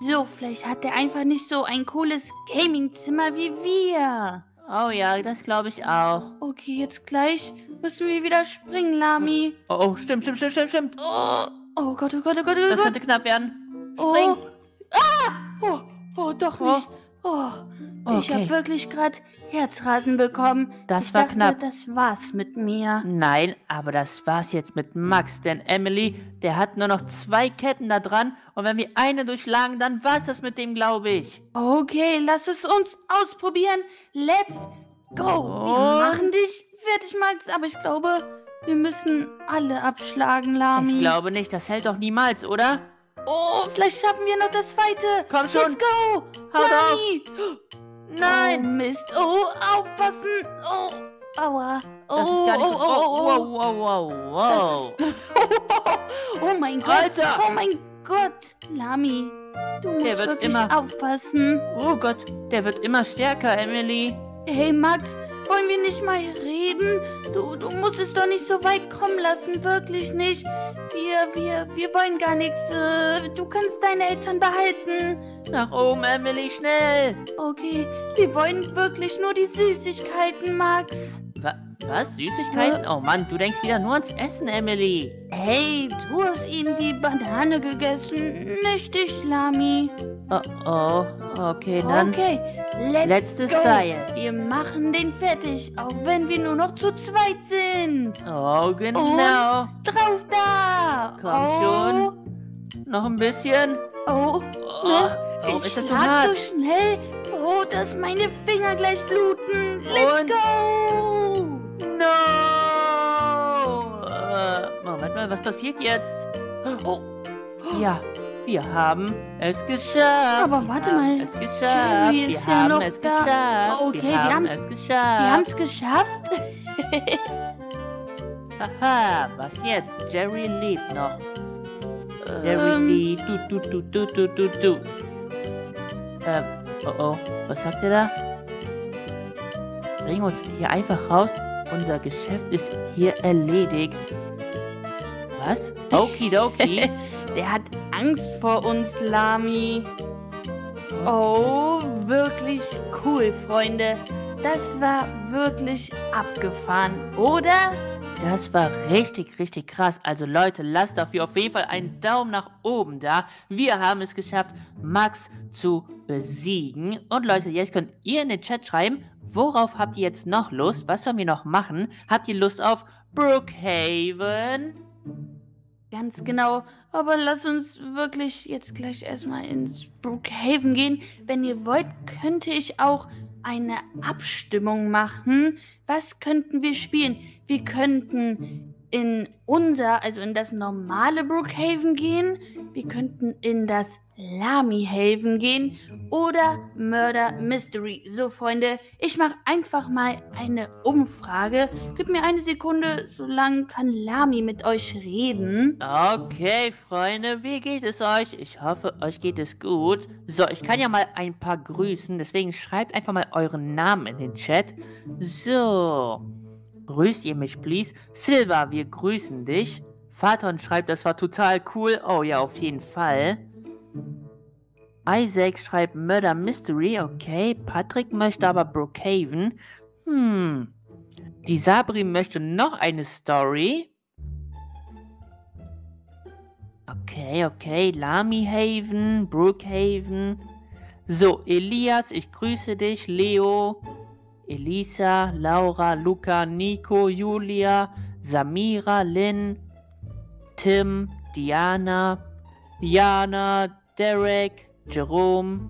So, vielleicht hat er einfach nicht so ein cooles Gamingzimmer wie wir. Oh ja, das glaube ich auch. Okay, jetzt gleich müssen wir wieder springen, Lami. Oh, oh, stimmt, stimmt, stimmt, stimmt, stimmt. Oh, oh Gott, oh Gott, oh Gott, oh Das Gott. könnte knapp werden. Oh. spring. Ah! Oh, oh, doch Oh. nicht. Oh, ich Okay. habe wirklich gerade Herzrasen bekommen. Das ich war dachte, knapp. das war's mit mir. Nein, aber das war's jetzt mit Max, denn Emily, der hat nur noch zwei Ketten da dran und wenn wir eine durchschlagen, dann war's das mit dem, glaube ich. Okay, lass es uns ausprobieren. Let's go. Wir Und? machen dich fertig, Max. Aber ich glaube, wir müssen alle abschlagen, Lami. Ich glaube nicht, das hält doch niemals, oder? Oh, vielleicht schaffen wir noch das zweite. Komm schon. Let's go. Haut Lami. Nein! Oh, Mist. Oh, aufpassen. Oh, aua. Das Oh, ist gar nicht oh, so- oh, oh, wow, wow, wow, wow. oh mein Gott. Alter. Oh mein Gott. Lami, du musst Der wird wirklich immer- aufpassen. Oh Gott, der wird immer stärker, Emily. Hey Max, wollen wir nicht mal reden? Du, du musst es doch nicht so weit kommen lassen, wirklich nicht. Wir, wir, wir wollen gar nichts. Äh, du kannst deine Eltern behalten. Nach oben, Emily, schnell. Okay, wir wollen wirklich nur die Süßigkeiten, Max. Wa was? Süßigkeiten? Oh Mann, du denkst wieder nur ans Essen, Emily. Hey, du hast eben die Banane gegessen, nicht ich, Lami. Oh, oh, okay, dann. Okay, let's Letztes go. Seil. Wir machen den fertig, auch wenn wir nur noch zu zweit sind. Oh, genau. Drauf da! Komm oh. schon. Noch ein bisschen. Oh, Oh, ne? warum ich ist das so hart? so schnell. Oh, dass meine Finger gleich bluten. Let's Und- go! No! Äh, Moment mal, was passiert jetzt? Oh. Ja, wir haben es geschafft. Aber warte wir mal. Es geschafft. Jerry wir ist ja haben noch es da. geschafft. Okay, wir wir haben es geschafft. Wir haben es geschafft. Haha, was jetzt? Jerry lebt noch. Jerry, Ähm, die, du, du, du, du, du, du, du. Ähm, oh oh, was sagt er da? Bring uns hier einfach raus. Unser Geschäft ist hier erledigt. Was? Okidoki. Der hat Angst vor uns, Lami. Oh, wirklich cool, Freunde. Das war wirklich abgefahren, oder? Das war richtig, richtig krass. Also Leute, lasst dafür auf jeden Fall einen Daumen nach oben da. Wir haben es geschafft, Max zu besiegen. Und Leute, jetzt könnt ihr in den Chat schreiben, worauf habt ihr jetzt noch Lust? Was sollen wir noch machen? Habt ihr Lust auf Brookhaven? Ganz genau. Aber lass uns wirklich jetzt gleich erstmal ins Brookhaven gehen. Wenn ihr wollt, könnte ich auch eine Abstimmung machen. Was könnten wir spielen? Wir könnten in unser, also in das normale Brookhaven gehen. Wir könnten in das Lamy Haven gehen oder Murder Mystery. So, Freunde, ich mache einfach mal eine Umfrage. Gib mir eine Sekunde, solange kann Lamy mit euch reden. Okay, Freunde, wie geht es euch? Ich hoffe, euch geht es gut. So, ich kann ja mal ein paar grüßen, deswegen schreibt einfach mal euren Namen in den Chat. So, grüßt ihr mich, please? Silva, wir grüßen dich. Vater schreibt, das war total cool. Oh ja, auf jeden Fall. Isaac schreibt Murder Mystery, okay. Patrick möchte aber Brookhaven. Hm. Die Sabri möchte noch eine Story. Okay, okay. Lamy Haven, Brookhaven. So, Elias, ich grüße dich. Leo, Elisa, Laura, Luca, Nico, Julia, Samira, Lynn, Tim, Diana, Jana, Derek, Jerome.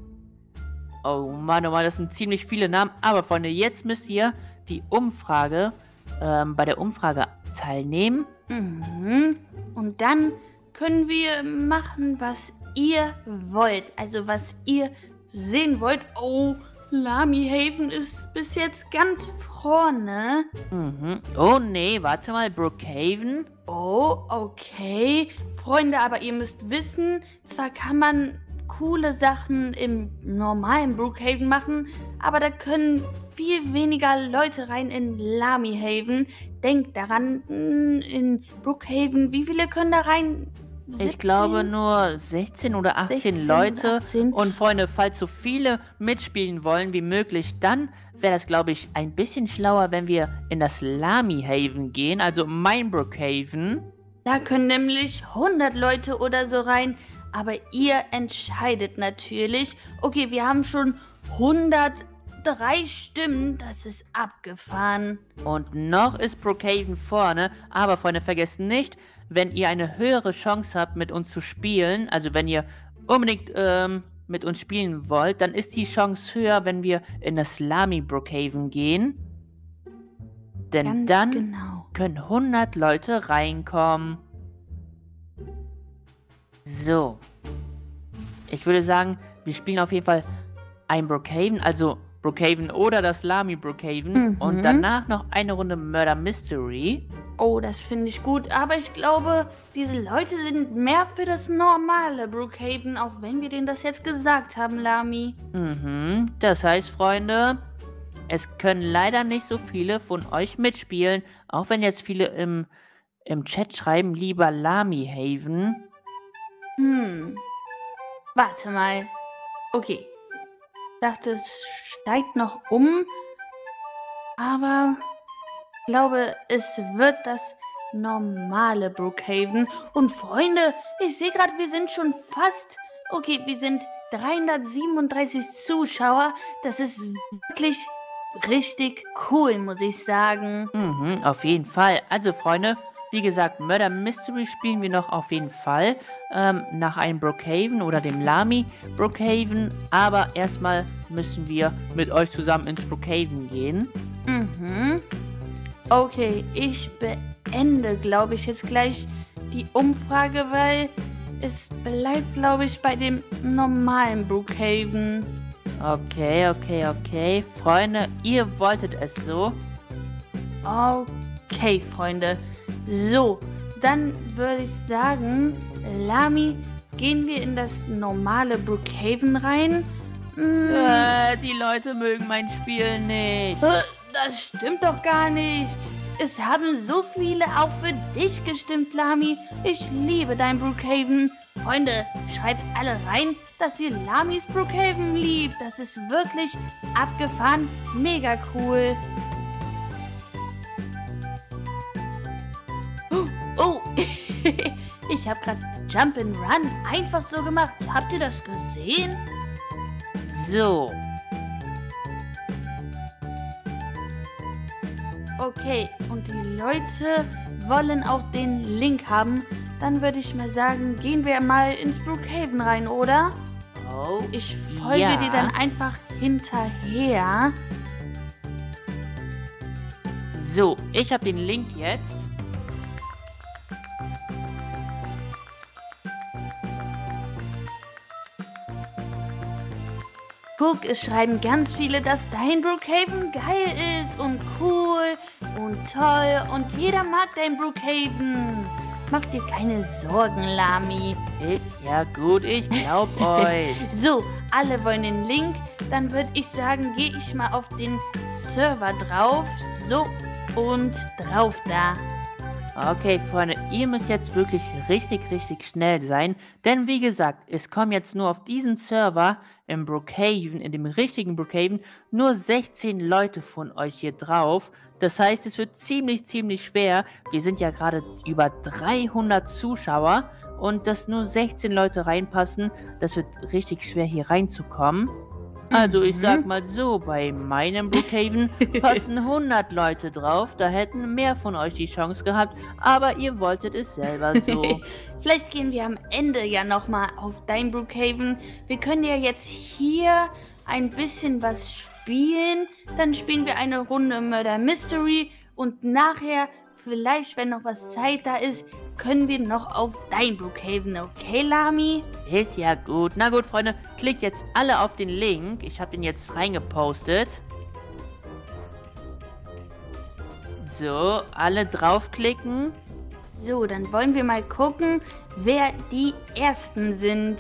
Oh Mann, oh Mann, das sind ziemlich viele Namen. Aber Freunde, jetzt müsst ihr die Umfrage, ähm, bei der Umfrage teilnehmen. Mhm. Und dann können wir machen, was ihr wollt. Also was ihr sehen wollt. Oh, Lamy Haven ist bis jetzt ganz vorne. Mhm. Oh nee, warte mal, Brookhaven? Oh, okay. Freunde, aber ihr müsst wissen, zwar kann man coole Sachen im normalen Brookhaven machen, aber da können viel weniger Leute rein in Lamy Haven. Denkt daran, hm, in Brookhaven, wie viele können da rein? 17? Ich glaube nur 16 oder 18 16 Leute. 18. Und Freunde, falls so viele mitspielen wollen wie möglich, dann wäre das, glaube ich, ein bisschen schlauer, wenn wir in das Lamy Haven gehen, also Minebrook Haven. Da können nämlich 100 Leute oder so rein, aber ihr entscheidet natürlich. Okay, wir haben schon 103 Stimmen, das ist abgefahren. Und noch ist Brookhaven vorne, aber Freunde, vergesst nicht, wenn ihr eine höhere Chance habt, mit uns zu spielen, also wenn ihr unbedingt ähm, mit uns spielen wollt, dann ist die Chance höher, wenn wir in das Lamy Brookhaven gehen. Denn Ganz dann genau. können 100 Leute reinkommen. So. Ich würde sagen, wir spielen auf jeden Fall ein Brookhaven, also Brookhaven oder das Lamy Brookhaven. Mhm. Und danach noch eine Runde Murder Mystery. Oh, das finde ich gut. Aber ich glaube, diese Leute sind mehr für das normale Brookhaven, auch wenn wir denen das jetzt gesagt haben, Lami. Mhm. Das heißt, Freunde, es können leider nicht so viele von euch mitspielen. Auch wenn jetzt viele im, im Chat schreiben, lieber Lami Haven. Hm. Warte mal. Okay. Ich dachte, es steigt noch um. Aber glaube, es wird das normale Brookhaven. Und Freunde, ich sehe gerade, wir sind schon fast... Okay, wir sind 337 Zuschauer. Das ist wirklich richtig cool, muss ich sagen. Mhm, auf jeden Fall. Also, Freunde, wie gesagt, Murder Mystery spielen wir noch auf jeden Fall. Ähm, nach einem Brookhaven oder dem Lamy Brookhaven. Aber erstmal müssen wir mit euch zusammen ins Brookhaven gehen. Mhm. Okay, ich beende, glaube ich, jetzt gleich die Umfrage, weil es bleibt, glaube ich, bei dem normalen Brookhaven. Okay, okay, okay. Freunde, ihr wolltet es so. Okay, Freunde. So, dann würde ich sagen, Lami, gehen wir in das normale Brookhaven rein. Hm. Äh, die Leute mögen mein Spiel nicht. Das stimmt doch gar nicht. Es haben so viele auch für dich gestimmt, Lami. Ich liebe dein Brookhaven. Freunde, schreibt alle rein, dass ihr Lamis Brookhaven liebt. Das ist wirklich abgefahren. Mega cool. Oh, ich habe gerade Jump and Run einfach so gemacht. Habt ihr das gesehen? So, Okay, und die Leute wollen auch den Link haben. Dann würde ich mal sagen, gehen wir mal ins Brookhaven rein, oder? Oh, ich folge ja. dir dann einfach hinterher. So, ich habe den Link jetzt. Guck, es schreiben ganz viele, dass dein Brookhaven geil ist und cool und toll und jeder mag dein Brookhaven. Mach dir keine Sorgen, Lami. Ja gut, ich glaub euch. so, alle wollen den Link. Dann würde ich sagen, gehe ich mal auf den Server drauf. So, und drauf da. Okay, Freunde, ihr müsst jetzt wirklich richtig, richtig schnell sein. Denn wie gesagt, es kommen jetzt nur auf diesen Server im Brookhaven, in dem richtigen Brookhaven, nur 16 Leute von euch hier drauf. Das heißt, es wird ziemlich, ziemlich schwer. Wir sind ja gerade über 300 Zuschauer und dass nur 16 Leute reinpassen, das wird richtig schwer hier reinzukommen. Also ich sag mhm. mal so, bei meinem Brookhaven passen 100 Leute drauf. Da hätten mehr von euch die Chance gehabt, aber ihr wolltet es selber so. Vielleicht gehen wir am Ende ja nochmal auf dein Brookhaven. Wir können ja jetzt hier ein bisschen was spielen. Dann spielen wir eine Runde Murder Mystery und nachher, vielleicht wenn noch was Zeit da ist, können wir noch auf dein Brookhaven, okay, Lami? Ist ja gut. Na gut, Freunde, klickt jetzt alle auf den Link. Ich habe den jetzt reingepostet. So, alle draufklicken. So, dann wollen wir mal gucken, wer die Ersten sind.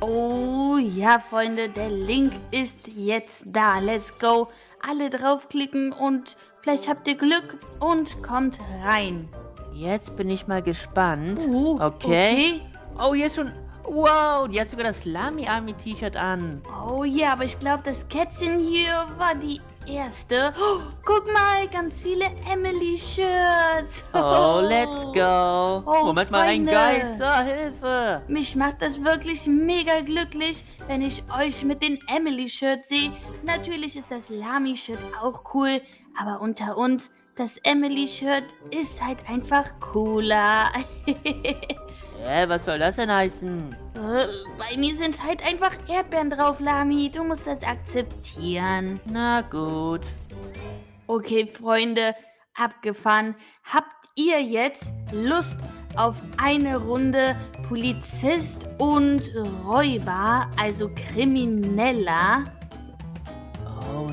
Oh ja, Freunde, der Link ist jetzt da. Let's go. Alle draufklicken und Vielleicht habt ihr Glück und kommt rein. Jetzt bin ich mal gespannt. Uh, okay. okay. Oh, hier ist schon... Wow, die hat sogar das Lamy Army T-Shirt an. Oh ja, aber ich glaube, das Kätzchen hier war die erste. Oh, guck mal, ganz viele Emily-Shirts. Oh, let's go. Oh, Moment mal, ein Geister, Hilfe. Mich macht das wirklich mega glücklich, wenn ich euch mit den Emily-Shirts sehe. Natürlich ist das Lamy-Shirt auch cool, aber unter uns, das Emily-Shirt ist halt einfach cooler. Hä, was soll das denn heißen? Äh, bei mir sind halt einfach Erdbeeren drauf, Lami. Du musst das akzeptieren. Na gut. Okay, Freunde, abgefahren. Habt ihr jetzt Lust auf eine Runde Polizist und Räuber, also Krimineller? Oh,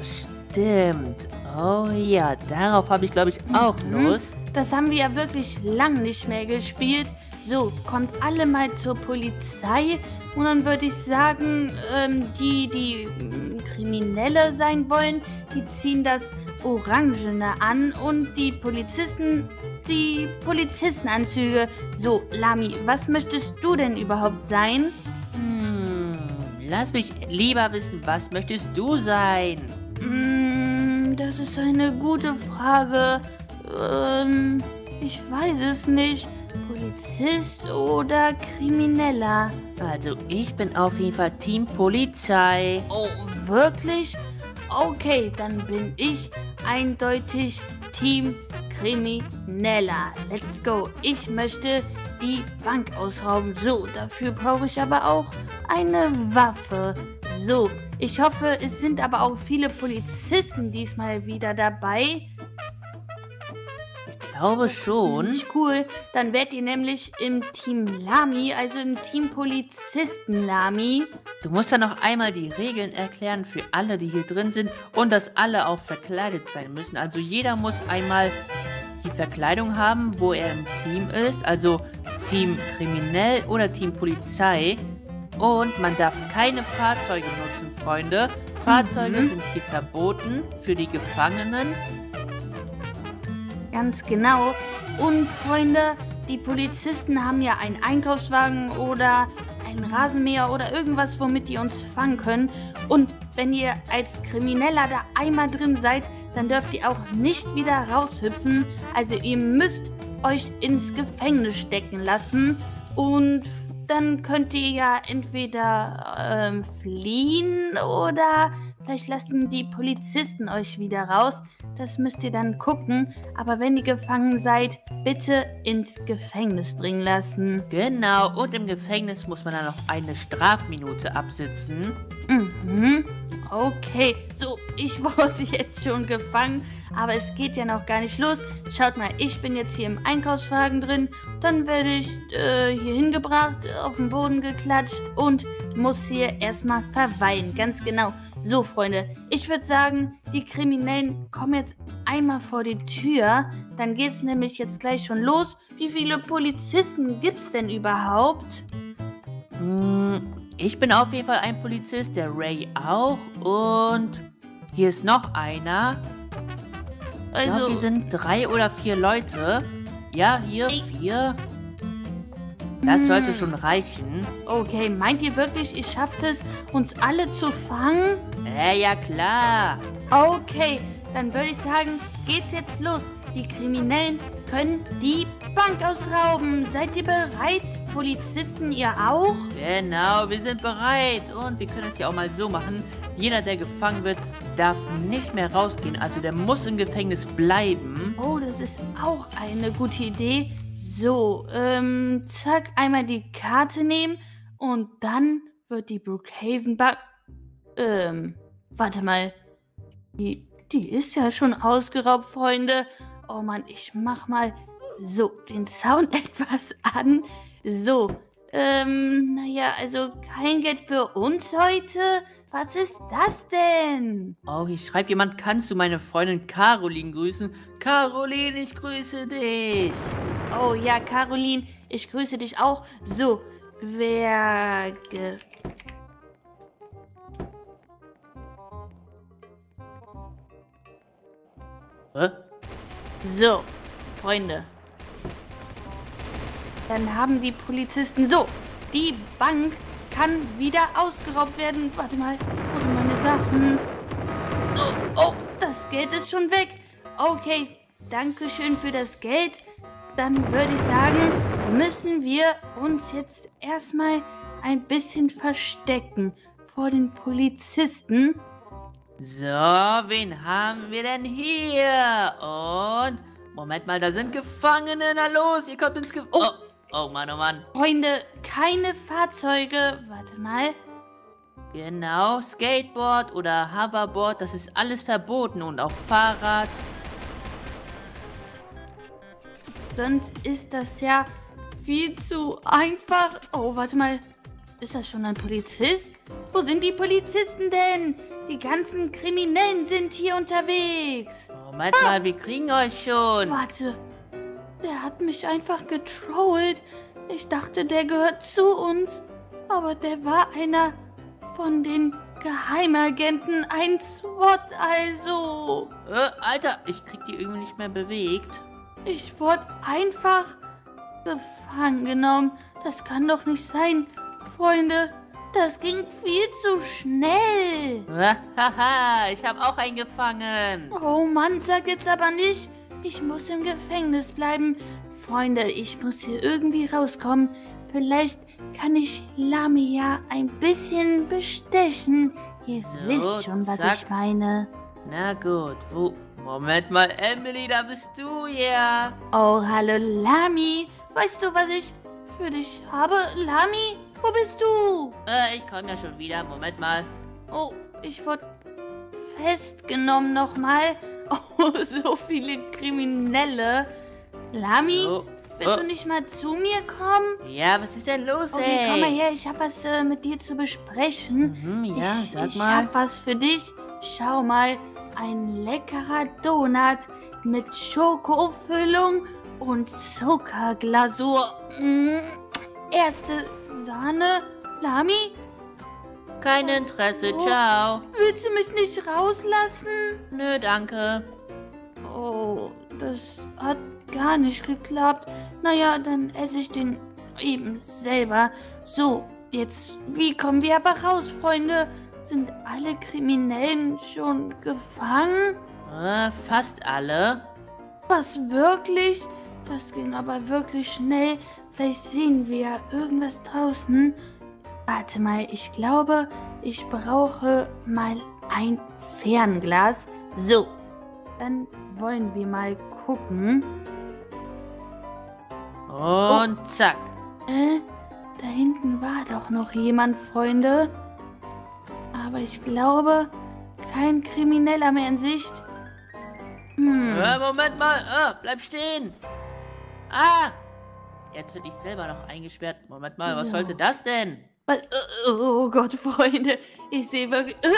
stimmt. Oh ja, darauf habe ich, glaube ich, auch mhm. Lust. Das haben wir ja wirklich lang nicht mehr gespielt. So, kommt alle mal zur Polizei. Und dann würde ich sagen, ähm, die, die ähm, Kriminelle sein wollen, die ziehen das Orangene an. Und die Polizisten, die Polizistenanzüge. So, Lami, was möchtest du denn überhaupt sein? Hm, lass mich lieber wissen, was möchtest du sein? Hm, das ist eine gute Frage. Ähm, ich weiß es nicht. Polizist oder Krimineller? Also ich bin auf jeden Fall Team Polizei. Oh, wirklich? Okay, dann bin ich eindeutig Team Krimineller. Let's go. Ich möchte die Bank ausrauben. So, dafür brauche ich aber auch eine Waffe. So, ich hoffe, es sind aber auch viele Polizisten diesmal wieder dabei. Ich glaube schon. Cool. Dann werdet ihr nämlich im Team Lami, also im Team Polizisten Lami. Du musst ja noch einmal die Regeln erklären für alle, die hier drin sind und dass alle auch verkleidet sein müssen. Also jeder muss einmal die Verkleidung haben, wo er im Team ist. Also Team Kriminell oder Team Polizei. Und man darf keine Fahrzeuge nutzen, Freunde. Fahrzeuge mhm. sind hier verboten für die Gefangenen. Ganz genau. Und Freunde, die Polizisten haben ja einen Einkaufswagen oder einen Rasenmäher oder irgendwas, womit die uns fangen können. Und wenn ihr als Krimineller da einmal drin seid, dann dürft ihr auch nicht wieder raushüpfen. Also ihr müsst euch ins Gefängnis stecken lassen. Und dann könnt ihr ja entweder ähm, fliehen oder Vielleicht lassen die Polizisten euch wieder raus. Das müsst ihr dann gucken. Aber wenn ihr gefangen seid, bitte ins Gefängnis bringen lassen. Genau, und im Gefängnis muss man dann noch eine Strafminute absitzen. Mhm. Okay, so, ich wurde jetzt schon gefangen, aber es geht ja noch gar nicht los. Schaut mal, ich bin jetzt hier im Einkaufswagen drin, dann werde ich äh, hier hingebracht, auf den Boden geklatscht und muss hier erstmal verweilen. Ganz genau. So, Freunde, ich würde sagen, die Kriminellen kommen jetzt einmal vor die Tür. Dann geht es nämlich jetzt gleich schon los. Wie viele Polizisten gibt es denn überhaupt? Hm, ich bin auf jeden Fall ein Polizist, der Ray auch. Und hier ist noch einer. Also, glaub, wir sind drei oder vier Leute. Ja, hier vier. Das hm. sollte schon reichen. Okay, meint ihr wirklich, ich schaffe es, uns alle zu fangen? Äh, ja klar. Okay, dann würde ich sagen, geht's jetzt los. Die Kriminellen können die Bank ausrauben. Seid ihr bereit? Polizisten, ihr auch? Genau, wir sind bereit. Und wir können es ja auch mal so machen. Jeder, der gefangen wird, darf nicht mehr rausgehen. Also der muss im Gefängnis bleiben. Oh, das ist auch eine gute Idee. So, ähm, zack, einmal die Karte nehmen und dann wird die Brookhaven Bank. Ähm, warte mal. Die, die ist ja schon ausgeraubt, Freunde. Oh Mann, ich mach mal so den Sound etwas an. So, ähm, naja, also kein Geld für uns heute. Was ist das denn? Oh, hier schreibt jemand, kannst du meine Freundin Caroline grüßen? Caroline, ich grüße dich. Oh ja, Caroline, ich grüße dich auch. So, wer... Hä? So, Freunde. Dann haben die Polizisten... So, die Bank kann wieder ausgeraubt werden. Warte mal, wo sind meine Sachen? Oh, oh, das Geld ist schon weg. Okay, danke schön für das Geld. Dann würde ich sagen, müssen wir uns jetzt erstmal ein bisschen verstecken vor den Polizisten. So, wen haben wir denn hier? Und, Moment mal, da sind Gefangene. Na los, ihr kommt ins Gefängnis. Oh. oh. Oh Mann, oh Mann. Freunde, keine Fahrzeuge. Warte mal. Genau, Skateboard oder Hoverboard, das ist alles verboten und auch Fahrrad. Sonst ist das ja viel zu einfach. Oh, warte mal. Ist das schon ein Polizist? Wo sind die Polizisten denn? Die ganzen Kriminellen sind hier unterwegs. Moment ah. mal, wir kriegen euch schon. Warte, der hat mich einfach getrollt. Ich dachte, der gehört zu uns. Aber der war einer von den Geheimagenten. Ein SWAT also. Äh, Alter, ich krieg die irgendwie nicht mehr bewegt. Ich wurde einfach gefangen genommen. Das kann doch nicht sein. Freunde, das ging viel zu schnell. Haha, ich habe auch einen gefangen. Oh Mann, sag jetzt aber nicht, ich muss im Gefängnis bleiben. Freunde, ich muss hier irgendwie rauskommen. Vielleicht kann ich Lamia ein bisschen bestechen. Ihr so, wisst schon, was zack. ich meine. Na gut, wo... Moment mal, Emily, da bist du ja. Oh, hallo, Lami. Weißt du, was ich für dich habe? Lami, wo bist du? Äh, ich komme ja schon wieder. Moment mal. Oh, ich wurde festgenommen nochmal. Oh, so viele Kriminelle. Lami, oh. willst oh. du nicht mal zu mir kommen? Ja, was ist denn los, okay, ey? komm mal her, ich habe was äh, mit dir zu besprechen. Mhm, ja, ich, sag ich mal. Ich habe was für dich. Schau mal, ein leckerer Donut mit Schokofüllung und Zuckerglasur. Mmh. Erste Sahne. Lami, kein Interesse, oh, ciao. Willst du mich nicht rauslassen? Nö, danke. Oh, das hat gar nicht geklappt. Naja, dann esse ich den eben selber. So, jetzt, wie kommen wir aber raus, Freunde? Sind alle Kriminellen schon gefangen? Äh, fast alle. Was, wirklich? Das ging aber wirklich schnell. Vielleicht sehen wir irgendwas draußen. Warte mal, ich glaube, ich brauche mal ein Fernglas. So, dann wollen wir mal gucken. Und oh. zack. Äh, da hinten war doch noch jemand, Freunde. Aber ich glaube, kein Krimineller mehr in Sicht. Hm. Ja, Moment mal. Oh, bleib stehen. Ah! Jetzt bin ich selber noch eingesperrt. Moment mal, was so. sollte das denn? Äh, oh Gott, Freunde. Ich sehe wirklich... Äh,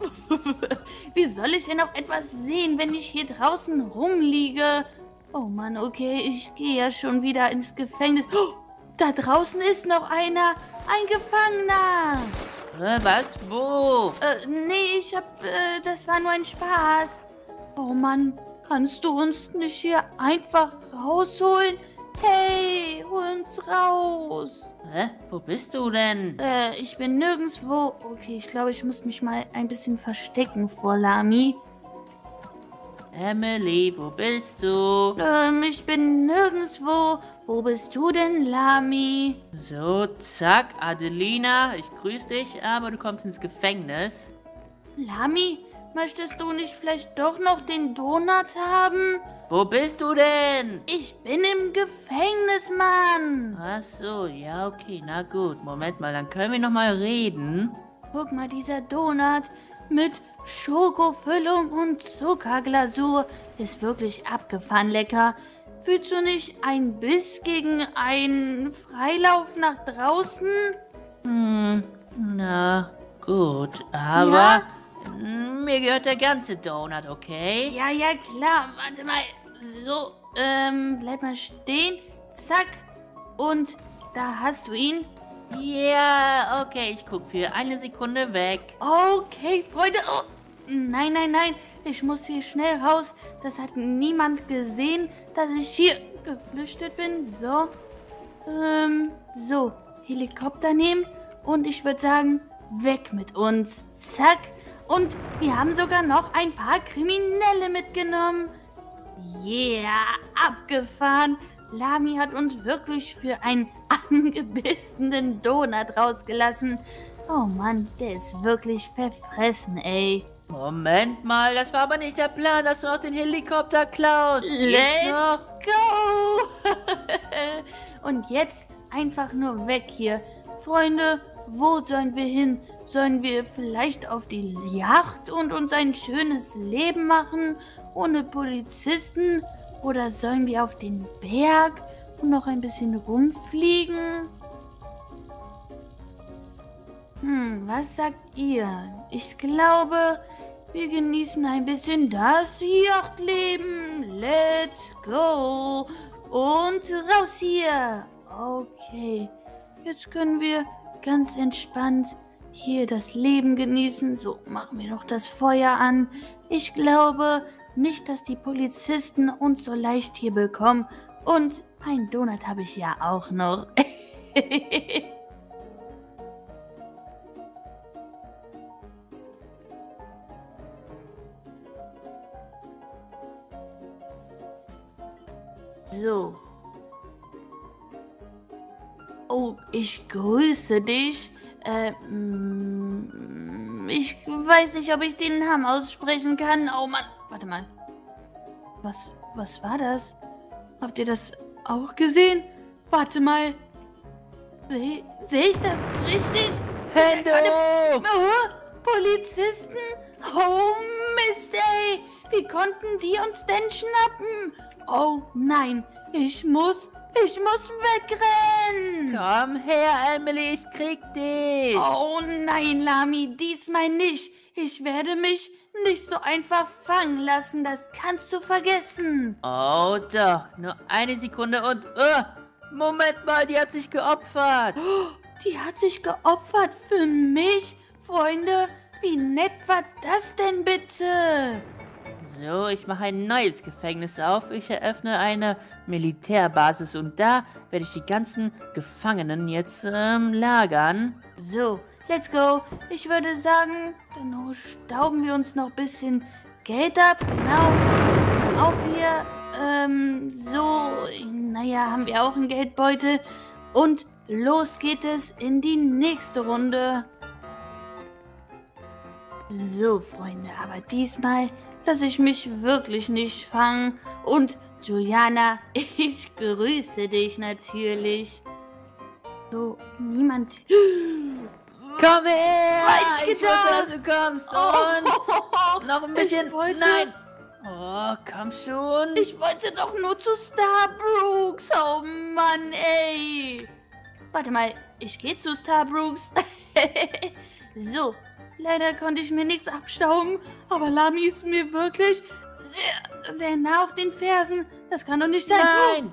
wie soll ich denn auch etwas sehen, wenn ich hier draußen rumliege? Oh Mann, okay, ich gehe ja schon wieder ins Gefängnis. Oh, da draußen ist noch einer. Ein Gefangener. Äh, was? Wo? Äh, nee, ich hab... Äh, das war nur ein Spaß. Oh Mann, kannst du uns nicht hier einfach rausholen? Hey, hol uns raus. Hä? Wo bist du denn? Äh, ich bin nirgendwo. Okay, ich glaube, ich muss mich mal ein bisschen verstecken vor Lami. Emily, wo bist du? Ähm, ich bin nirgendwo. Wo bist du denn, Lami? So, zack, Adelina, ich grüße dich, aber du kommst ins Gefängnis. Lami, möchtest du nicht vielleicht doch noch den Donut haben? Wo bist du denn? Ich bin im Gefängnis, Mann. Ach so, ja, okay, na gut. Moment mal, dann können wir noch mal reden. Guck mal, dieser Donut mit Schokofüllung und Zuckerglasur ist wirklich abgefahren lecker. Fühlst du nicht ein Biss gegen einen Freilauf nach draußen? Hm, na gut, aber ja? Mir gehört der ganze Donut, okay? Ja, ja, klar. Warte mal. So, ähm, bleib mal stehen. Zack. Und da hast du ihn. Ja, okay, ich guck für eine Sekunde weg. Okay, Freunde. Oh. Nein, nein, nein. Ich muss hier schnell raus. Das hat niemand gesehen, dass ich hier geflüchtet bin. So. Ähm, so. Helikopter nehmen. Und ich würde sagen, weg mit uns. Zack. Und wir haben sogar noch ein paar Kriminelle mitgenommen. Yeah, abgefahren. Lami hat uns wirklich für einen angebissenen Donut rausgelassen. Oh Mann, der ist wirklich verfressen, ey. Moment mal, das war aber nicht der Plan, dass du noch den Helikopter klaust. Let's go! Und jetzt einfach nur weg hier. Freunde, wo sollen wir hin? Sollen wir vielleicht auf die Yacht und uns ein schönes Leben machen, ohne Polizisten? Oder sollen wir auf den Berg und noch ein bisschen rumfliegen? Hm, was sagt ihr? Ich glaube, wir genießen ein bisschen das Yachtleben. Let's go. Und raus hier. Okay, jetzt können wir ganz entspannt hier das Leben genießen. So, machen wir noch das Feuer an. Ich glaube nicht, dass die Polizisten uns so leicht hier bekommen. Und ein Donut habe ich ja auch noch. so. Oh, ich grüße dich. Äh, mm, ich weiß nicht, ob ich den Namen aussprechen kann. Oh Mann, warte mal. Was, was war das? Habt ihr das auch gesehen? Warte mal. Sehe seh ich das richtig? Hände hoch! Oh, Polizisten? Oh Mist, ey! Wie konnten die uns denn schnappen? Oh nein, ich muss, ich muss wegrennen. Komm her, Emily, ich krieg dich. Oh nein, Lami, diesmal nicht. Ich werde mich nicht so einfach fangen lassen, das kannst du vergessen. Oh doch, nur eine Sekunde und... Uh, Moment mal, die hat sich geopfert. Oh, die hat sich geopfert für mich? Freunde, wie nett war das denn bitte? So, ich mache ein neues Gefängnis auf. Ich eröffne eine Militärbasis und da werde ich die ganzen Gefangenen jetzt ähm, lagern. So, let's go. Ich würde sagen, dann stauben wir uns noch ein bisschen Geld ab. Genau. Auch hier, ähm, so, naja, haben wir auch einen Geldbeutel. Und los geht es in die nächste Runde. So, Freunde, aber diesmal lasse ich mich wirklich nicht fangen. Und Juliana, ich grüße dich natürlich. So, niemand. Komm her! Ich gedacht. wusste, dass du kommst. Und noch ein bisschen. Ich wollte- Nein! Oh, komm schon. Ich wollte doch nur zu Starbrooks. Oh Mann, ey. Warte mal, ich gehe zu Starbrooks. so, leider konnte ich mir nichts abstauben, aber Lami ist mir wirklich sehr, sehr nah auf den Fersen. Das kann doch nicht sein. Nein!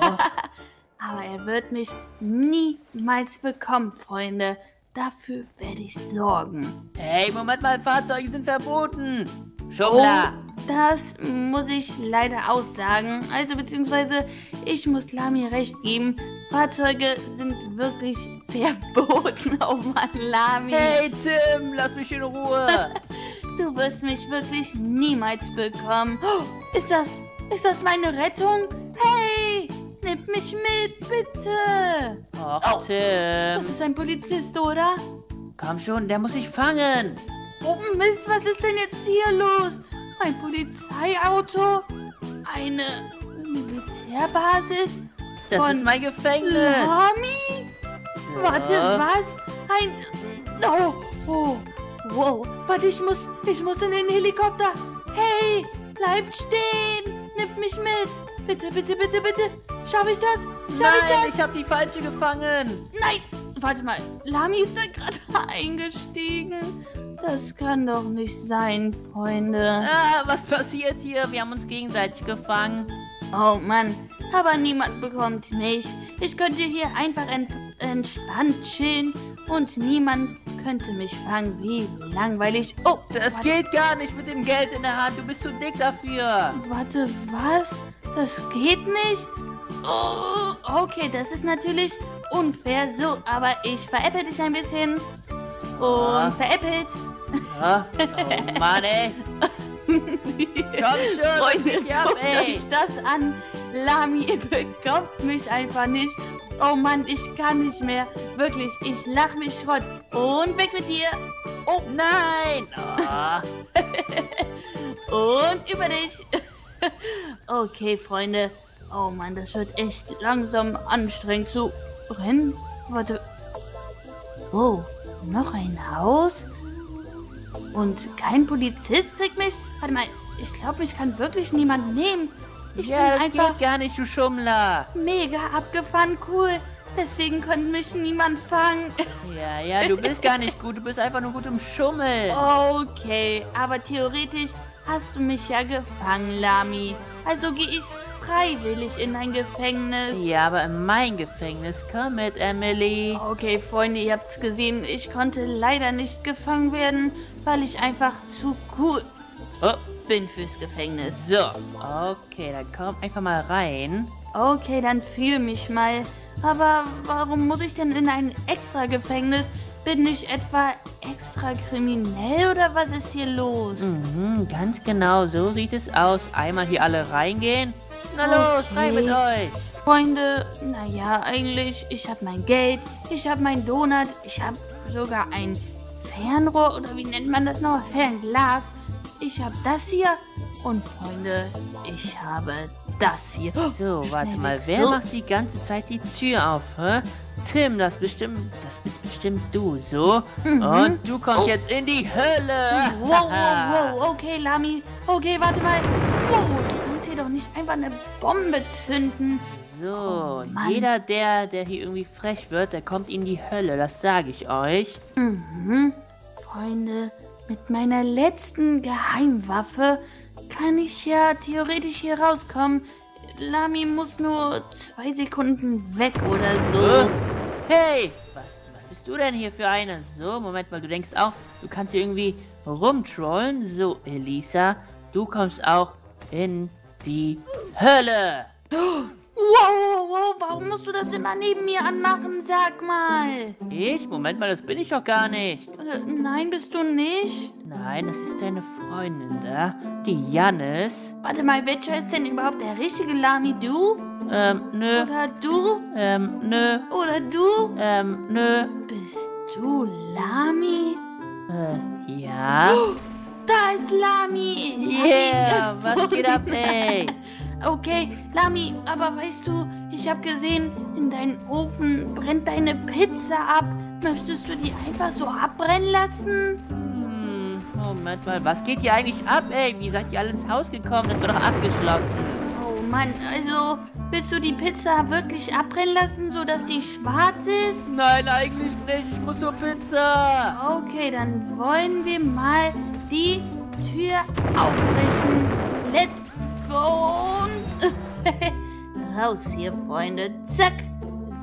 Oh, Aber er wird mich niemals bekommen, Freunde. Dafür werde ich sorgen. hey, Moment mal, Fahrzeuge sind verboten. Oh, Schummler! das muss ich leider aussagen. Also beziehungsweise ich muss Lami recht geben. Fahrzeuge sind wirklich verboten. Oh Mann, Lami. Hey, Tim, lass mich in Ruhe. Du wirst mich wirklich niemals bekommen. Oh, ist das, ist das meine Rettung? Hey, nimm mich mit, bitte. Och, Oh. Das Tim. ist ein Polizist, oder? Komm schon, der muss sich fangen. Oh Mist, was ist denn jetzt hier los? Ein Polizeiauto? Eine Militärbasis? Das Von ist mein Gefängnis. Lami? Warte, Ja. was? Ein... Oh, oh, wow. Warte, ich muss, ich muss in den Helikopter. Hey, bleibt stehen. Nimmt mich mit. Bitte, bitte, bitte, bitte. Schaffe ich das? Ich das? Nein, ich hab die falsche gefangen. Nein! Warte mal, Lami ist da gerade eingestiegen. Das kann doch nicht sein, Freunde. Ah, was passiert hier? Wir haben uns gegenseitig gefangen. Oh Mann, aber niemand bekommt mich. Ich könnte hier einfach ent entspannt chillen und niemand könnte mich fangen. Wie langweilig. Oh, Das warte, geht gar nicht mit dem Geld in der Hand. Du bist zu dick dafür. warte, was? Das geht nicht? Oh, okay, das ist natürlich unfair. So, aber ich veräpple dich ein bisschen. Und Ja. veräppelt. Ja? Oh Mann, ey. Komm schon, Freunde, ab, guckt ey? euch das an. Lami bekommt mich einfach nicht. Oh Mann, ich kann nicht mehr. Wirklich, ich lach mich Schrott. Und weg mit dir. Oh nein. Oh. Und über dich. okay, Freunde. Oh Mann, das wird echt langsam anstrengend zu rennen. Warte. Oh, noch ein Haus? Und kein Polizist kriegt mich? Warte mal, ich glaube, mich kann wirklich niemand nehmen. Ich ja, das bin einfach geht gar nicht, du Schummler. mega abgefahren cool. Deswegen konnte mich niemand fangen. Ja, ja, du bist gar nicht gut. Du bist einfach nur gut im Schummeln. Okay, aber theoretisch hast du mich ja gefangen, Lami. Also gehe ich freiwillig in ein Gefängnis. Ja, aber in mein Gefängnis. Komm mit, Emily. Okay, Freunde, ihr habt's gesehen. Ich konnte leider nicht gefangen werden, weil ich einfach zu gut Oh, bin fürs Gefängnis. so. Okay, dann komm einfach mal rein. Okay, dann fühl mich mal. Aber warum muss ich denn in ein extra Gefängnis? Bin ich etwa extra kriminell oder was ist hier los? Mhm, ganz genau, so sieht es aus. Einmal hier alle reingehen. Na los, Okay. rein mit euch. Freunde, naja, eigentlich, ich habe mein Geld, ich habe mein Donut, ich habe sogar ein Fernrohr oder wie nennt man das noch? Fernglas. Ich habe das hier und Freunde, ich habe das hier. So, warte Schnell mal, wer So. macht die ganze Zeit die Tür auf, hä? Tim, das bestimmt, das bist bestimmt du, so. Und du kommst Oh. jetzt in die Hölle. Wow, wow, wow, okay, Lami. Okay, warte mal. Wow, du kannst hier doch nicht einfach eine Bombe zünden. So, Oh, jeder, der, der hier irgendwie frech wird, der kommt in die Hölle, das sage ich euch. Mhm. Freunde, mit meiner letzten Geheimwaffe kann ich ja theoretisch hier rauskommen. Lami muss nur zwei Sekunden weg oder so. Hey, was, was bist du denn hier für eine? So, Moment mal, du denkst auch, du kannst hier irgendwie rumtrollen. So, Elisa, du kommst auch in die Hölle. Wow, wow, wow, warum musst du das immer neben mir anmachen? Sag mal. Ich? Moment mal, das bin ich doch gar nicht. Äh, nein, bist du nicht? Nein, das ist deine Freundin da, die Jannis. Warte mal, welcher ist denn überhaupt der richtige Lami? Du? Ähm, nö, Oder du? ähm, nö, Oder du? ähm, nö. Bist du Lami? Äh, ja? Da ist Lami. Ich Yeah, was geht ab, ey? Okay, Lami, aber weißt du, ich habe gesehen, in deinem Ofen brennt deine Pizza ab. Möchtest du die einfach so abbrennen lassen? Hm, Moment mal, was geht hier eigentlich ab, ey? Wie seid ihr alle ins Haus gekommen? Das war doch abgeschlossen. Oh Mann, also willst du die Pizza wirklich abbrennen lassen, sodass die schwarz ist? Nein, eigentlich nicht. Ich muss zur Pizza. Okay, dann wollen wir mal die Tür aufbrechen. Let's go und raus hier, Freunde. Zack.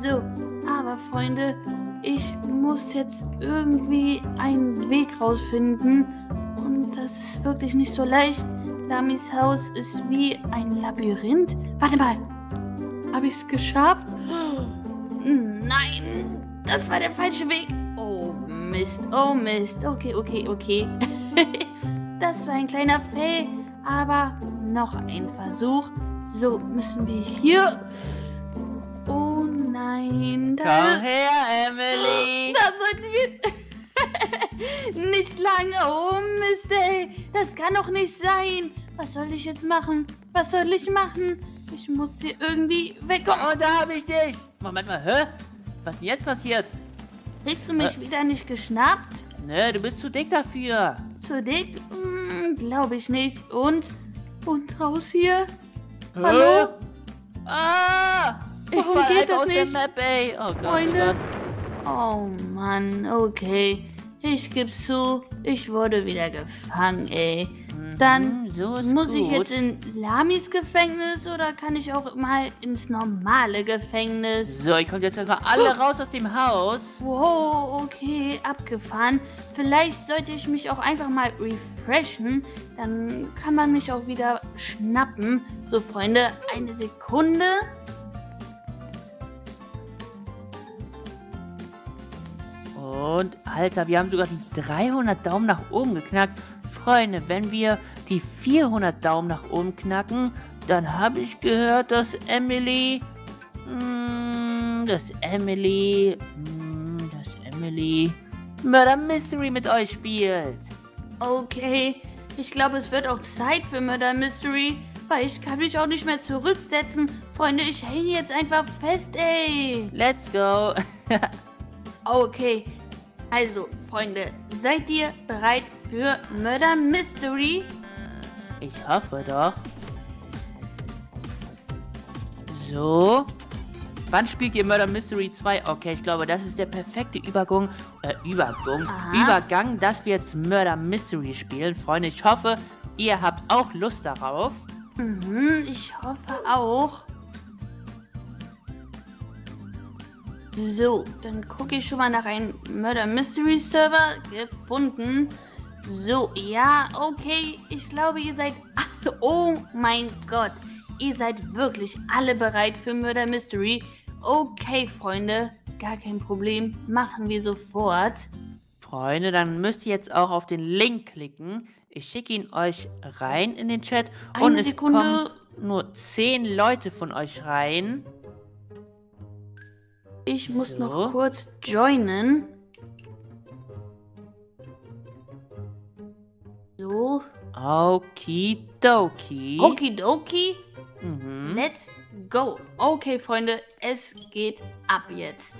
So, aber Freunde, ich muss jetzt irgendwie einen Weg rausfinden. Und das ist wirklich nicht so leicht. Lamis Haus ist wie ein Labyrinth. Warte mal. Habe ich es geschafft? Nein, das war der falsche Weg. Oh Mist, oh Mist. Okay, okay, okay. das war ein kleiner Fail, aber noch ein Versuch. So, müssen wir hier... Oh nein, da... Komm her, Emily. Da sollten wir... nicht lange. Oh Mist, ey. Das kann doch nicht sein. Was soll ich jetzt machen? Was soll ich machen? Ich muss hier irgendwie wegkommen. Und da habe ich dich. Moment mal, hä? Was ist denn jetzt passiert? Kriegst du mich wieder nicht geschnappt? Ne, du bist zu dick dafür. Zu dick? Hm, Glaube ich nicht. Und? Und raus hier? Hä? Hallo? Ah! Ich Warum fall geht das aus der nicht? Map, ey. Oh Gott, Freunde? oh Gott. Oh Mann, okay. Ich geb's zu, ich wurde wieder gefangen, ey. Dann Mhm, so muss gut. ich jetzt in Lamis Gefängnis oder kann ich auch mal ins normale Gefängnis? So, ich komme jetzt erstmal alle raus aus dem Haus. Wow, okay, abgefahren. Vielleicht sollte ich mich auch einfach mal refreshen. Dann kann man mich auch wieder schnappen. So, Freunde, eine Sekunde. Und, Alter, wir haben sogar die 300 Daumen nach oben geknackt. Freunde, wenn wir die 400 Daumen nach oben knacken, dann habe ich gehört, dass Emily... Mh, dass Emily... Mh, dass Emily... Murder Mystery mit euch spielt. Okay, ich glaube, es wird auch Zeit für Murder Mystery, weil ich kann mich auch nicht mehr zurücksetzen. Freunde, ich hänge jetzt einfach fest, ey. Let's go. Okay, also, Freunde, seid ihr bereit für Murder Mystery? Ich hoffe doch. So. Wann spielt ihr Murder Mystery 2? Okay, ich glaube, das ist der perfekte Übergang, äh, Übergang. Übergang, dass wir jetzt Murder Mystery spielen. Freunde, ich hoffe, ihr habt auch Lust darauf. Mhm, ich hoffe auch. So, dann gucke ich schon mal nach einem Murder Mystery Server gefunden. So, ja, okay. Ich glaube, ihr seid. Oh mein Gott. Ihr seid wirklich alle bereit für Murder Mystery. Okay, Freunde. Gar kein Problem. Machen wir sofort. Freunde, dann müsst ihr jetzt auch auf den Link klicken. Ich schicke ihn euch rein in den Chat. Eine und es Sekunde. kommen nur 10 Leute von euch rein. Ich muss So. noch kurz joinen. So. Okidoki. Okidoki. Mhm. Let's go. Okay, Freunde, es geht ab jetzt.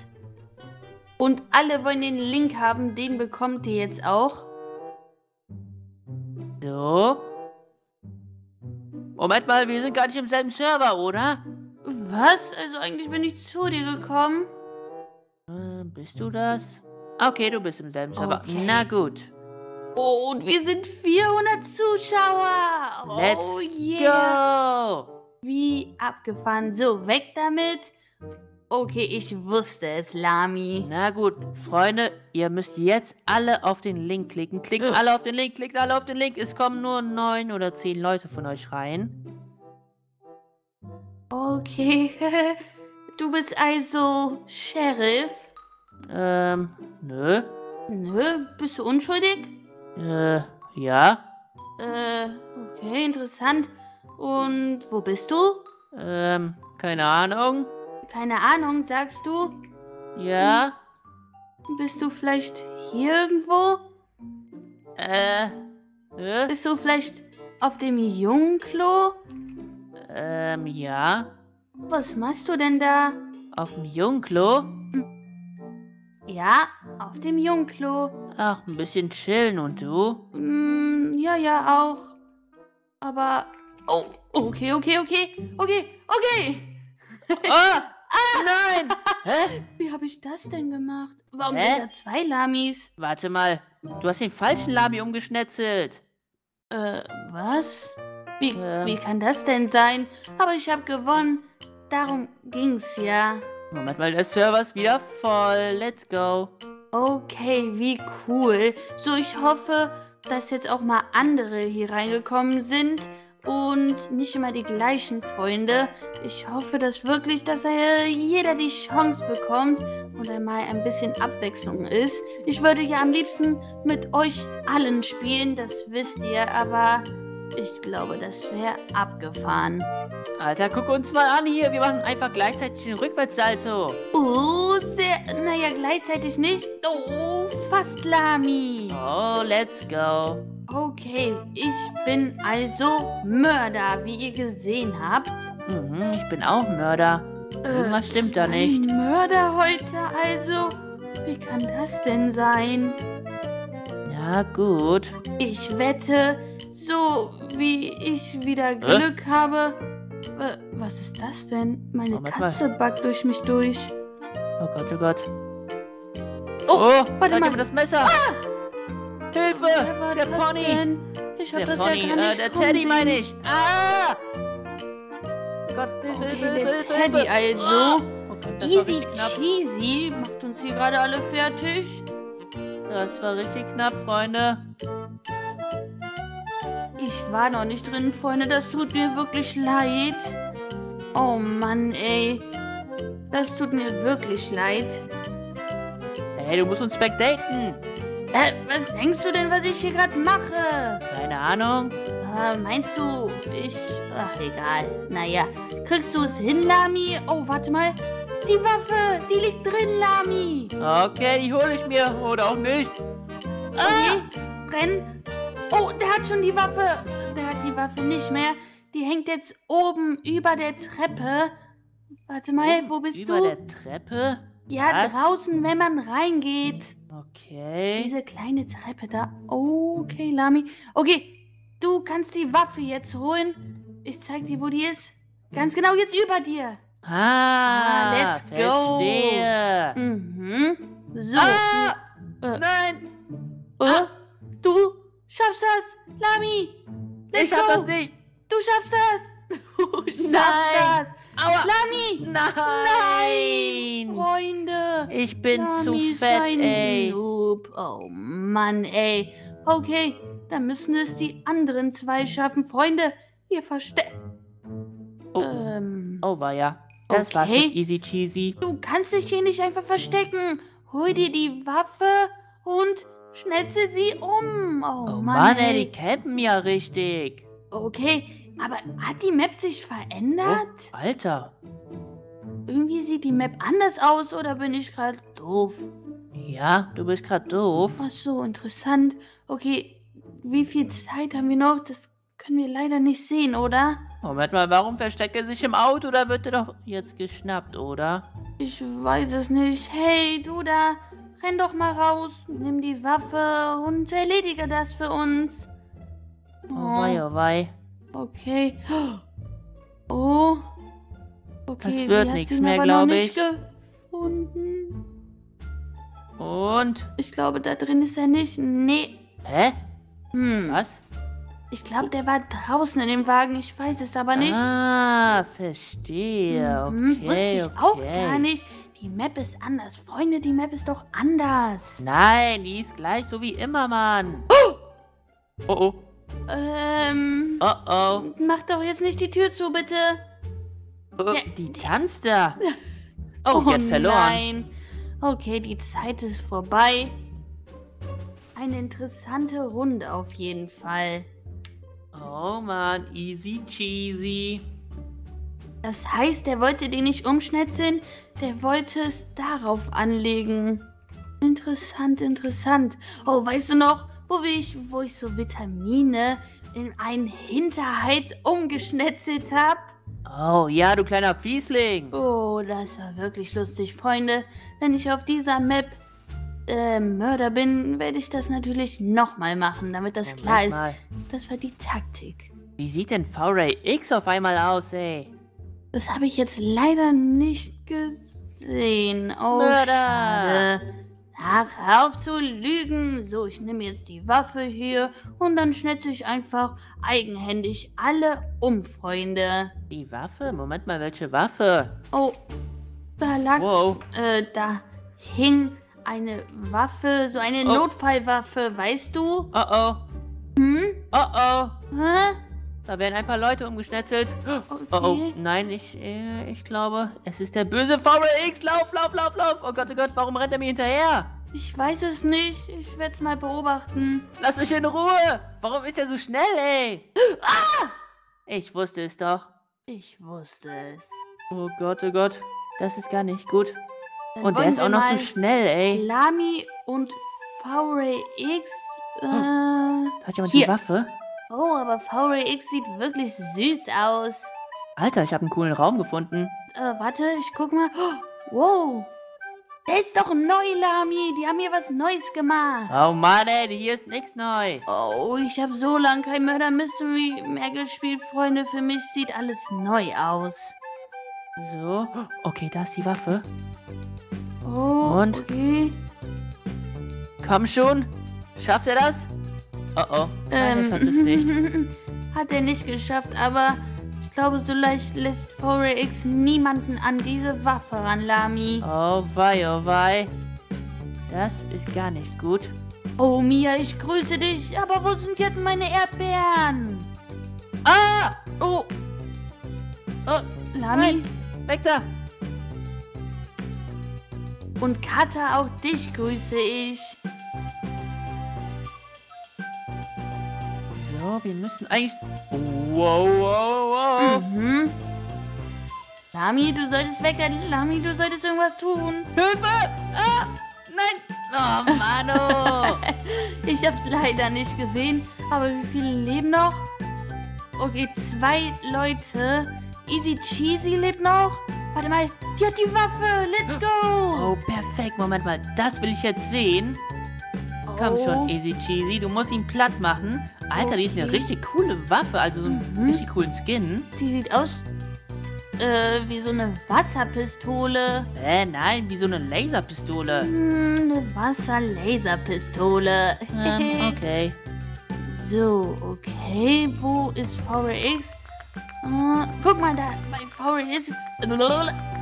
Und alle wollen den Link haben, den bekommt ihr jetzt auch. So. Moment mal, wir sind gar nicht im selben Server, oder? Was? Also eigentlich bin ich zu dir gekommen. Äh, bist du das? Okay, du bist im selben Server. Okay. Na gut. Oh, und wir sind 400 Zuschauer. Let's oh yeah. Go! Wie abgefahren. So, weg damit. Okay, ich wusste es, Lami. Na gut, Freunde, ihr müsst jetzt alle auf den Link klicken. Klickt alle auf den Link, klickt alle auf den Link. Es kommen nur neun oder zehn Leute von euch rein. Okay. Du bist also Sheriff? Ähm, nö. Nö, bist du unschuldig? Äh, ja. Äh, okay, interessant. Und wo bist du? Ähm, keine Ahnung. Keine Ahnung, sagst du? Ja. Bist du vielleicht hier irgendwo? Äh, äh, Bist du vielleicht auf dem Jungklo? ähm, ja. Was machst du denn da? Auf dem Jungklo? Ja, auf dem Jungklo. Ach, ein bisschen chillen und du? Mm, ja, ja, auch. Aber. Oh, okay, okay, okay. Okay, okay. Oh! Nein! Hä? Wie habe ich das denn gemacht? Warum Hä? sind da zwei Lamis? Warte mal, du hast den falschen Lami umgeschnetzelt. Äh, was? Wie, Ähm. wie kann das denn sein? Aber ich habe gewonnen. Darum ging's ja. Moment mal, der Server ist wieder voll. Let's go. Okay, wie cool. So, ich hoffe, dass jetzt auch mal andere hier reingekommen sind und nicht immer die gleichen Freunde. Ich hoffe, dass wirklich, dass jeder die Chance bekommt und einmal ein bisschen Abwechslung ist. Ich würde ja am liebsten mit euch allen spielen, das wisst ihr, aber ich glaube, das wäre abgefahren. Alter, guck uns mal an hier. Wir machen einfach gleichzeitig den Rückwärtssalto. Oh, sehr, naja, gleichzeitig nicht. Oh, fast Lami. Oh, let's go. Okay, ich bin also Mörder, wie ihr gesehen habt. Mhm, ich bin auch Mörder. Irgendwas stimmt da nicht. Mörder heute also? Wie kann das denn sein? Ja, gut. Ich wette, so wie ich wieder Glück habe. Äh, was ist das denn? Meine Moment Katze backt durch mich durch. Oh Gott, oh Gott. Oh, Oh, warte mal. das Messer. Hilfe! Wer war der Pony! denn? Ich hab Der das Pony, ja gar äh, nicht der kommen Teddy meine ich. Ah! Gott, Hilfe, Okay, Hilfe, der Hilfe, Teddy Hilfe. also. Oh Gott, das war Easy cheesy macht uns hier gerade alle fertig. Das war richtig knapp, Freunde. Ich war noch nicht drin, Freunde. Das tut mir wirklich leid. Oh Mann, ey. Das tut mir wirklich leid. Hey, du musst uns spectaten. Äh, was denkst du denn, was ich hier gerade mache? Keine Ahnung. Äh, meinst du, ich... Ach, egal. Naja, kriegst du es hin, Lami? Oh, warte mal. Die Waffe, die liegt drin, Lami. Okay, die hole ich mir. Oder auch nicht. Okay, renn. Oh, der hat schon die Waffe. Der hat die Waffe nicht mehr. Die hängt jetzt oben über der Treppe. Warte mal, wo bist Über du? der Treppe? Ja, Was? draußen, wenn man reingeht. Okay. Diese kleine Treppe da. Okay, Lami. Okay, du kannst die Waffe jetzt holen. Ich zeig dir, wo die ist. Ganz genau jetzt über dir. Ah, let's go. verstehe. Mhm. So. Ah! Äh. Nein, Äh, du schaffst das, Lami. Let's ich schaff go. das nicht. Du schaffst das. Du schaffst Nein. das. Aua. Lami. Nein. Freunde. Ich bin Lami zu fett, ein ey. Noob. Oh Mann, ey. Okay, dann müssen es die anderen zwei schaffen. Freunde, ihr versteckt. Oh, Ähm, oh war ja. Das war's okay. mit Easy Cheesy. du kannst dich hier nicht einfach verstecken. Hol dir die Waffe und schnetze sie um. Oh, Oh Mann, Mann, ey, ey. die campen ja richtig. Okay, aber hat die Map sich verändert? Oh, Alter. Irgendwie sieht die Map anders aus oder bin ich gerade doof? Ja, du bist grad doof. Ach so, interessant. Okay, wie viel Zeit haben wir noch? Das können wir leider nicht sehen, oder? Moment mal, warum versteckt er sich im Auto? Da wird er doch jetzt geschnappt, oder? Ich weiß es nicht. Hey, du da, renn doch mal raus, nimm die Waffe und erledige das für uns. Oh wei, oh wei. Okay. Oh. Okay, Das wird ihn mehr, aber glaub noch ich. gefunden. Und? Ich glaube, da drin ist er nicht. Nee. Hä? Hm. Was? Ich glaube, der war draußen in dem Wagen. Ich weiß es aber nicht. Ah, verstehe. Mhm, Okay, Wusste ich okay. auch gar nicht. Die Map ist anders. Freunde, die Map ist doch anders. Nein, die ist gleich so wie immer, Mann. Oh, oh. Ähm. Oh, oh. Mach doch jetzt nicht die Tür zu, bitte. oh Ja, die tanzt da. Oh, die hat verloren. Nein. Okay, die Zeit ist vorbei. Eine interessante Runde auf jeden Fall. Oh, Mann, easy cheesy. Das heißt, der wollte die nicht umschnetzeln, der wollte es darauf anlegen. Interessant, interessant. Oh, weißt du noch, wo ich, wo ich so Vitamine in einen Hinterhalt umgeschnetzelt habe. Oh ja, du kleiner Fiesling. Oh, das war wirklich lustig, Freunde. Wenn ich auf dieser Map äh, Mörder bin, werde ich das natürlich nochmal machen, damit das Ja, klar ist. mal. Das war die Taktik. Wie sieht denn V-Ray X auf einmal aus, ey? Das habe ich jetzt leider nicht gesehen. Oh, Mörder! schade. Ach, auf zu lügen. So, ich nehme jetzt die Waffe hier und dann schnetze ich einfach eigenhändig alle um, Freunde. Die Waffe? Moment mal, welche Waffe? Oh, da lag, Wow. äh, da hing eine Waffe, so eine Oh. Notfallwaffe, weißt du? Oh oh. Hm? Oh oh. Hä? Da werden ein paar Leute umgeschnetzelt. Oh oh. Okay. Nein, ich, äh, ich glaube, es ist der böse V-Ray X. Lauf, lauf, lauf, lauf. Oh Gott, oh Gott, warum rennt er mir hinterher? Ich weiß es nicht. Ich werde es mal beobachten. Lass mich in Ruhe. Warum ist er so schnell, ey? Ah! Ich wusste es doch. Ich wusste es. Oh Gott, oh Gott. Das ist gar nicht gut. Dann Und der ist auch noch so schnell, ey. Lami und V-Ray X. Äh, Hat jemand Hier. die Waffe? Oh, aber V-Ray X sieht wirklich süß aus. Alter, ich habe einen coolen Raum gefunden. Äh, warte, ich guck mal. Oh, wow. Der ist doch neu, Lami. Die haben hier was Neues gemacht. Oh Mann, ey, hier ist nichts neu. Oh, ich habe so lange kein Murder Mystery mehr gespielt, Freunde. Für mich sieht alles neu aus. So, okay, da ist die Waffe. Oh, Und? okay. Komm schon. Schafft er das? Oh oh. Nein, er schafft es nicht. Hat er nicht geschafft, aber ich glaube, so leicht lässt 4X niemanden an diese Waffe ran, Lami. Oh wei, oh wei. Das ist gar nicht gut. Oh, Mia, ich grüße dich, aber wo sind jetzt meine Erdbeeren? Ah! Oh. Oh, Lami. Weg da! Und Kata, auch dich grüße ich. So, wir müssen eigentlich... Wow, wow, wow. Mhm. Lami, du solltest weg. Lami, du solltest irgendwas tun. Hilfe! Ah! Nein! Oh, Mano! Ich hab's leider nicht gesehen. Aber wie viele leben noch? Okay, zwei Leute. Easy Cheesy lebt noch. Warte mal, die hat die Waffe. Let's go. oh, perfekt. Moment mal, das will ich jetzt sehen. Komm Oh. schon, Easy Cheesy, du musst ihn platt machen. Alter, die ist eine richtig coole Waffe, also so einen Mhm. richtig coolen Skin. Die sieht aus äh, wie so eine Wasserpistole. Äh, nein, wie so eine Laserpistole. Hm, eine Wasserlaserpistole. Ähm, okay. So, okay. Wo ist VRX? Äh, guck mal, da bei VRX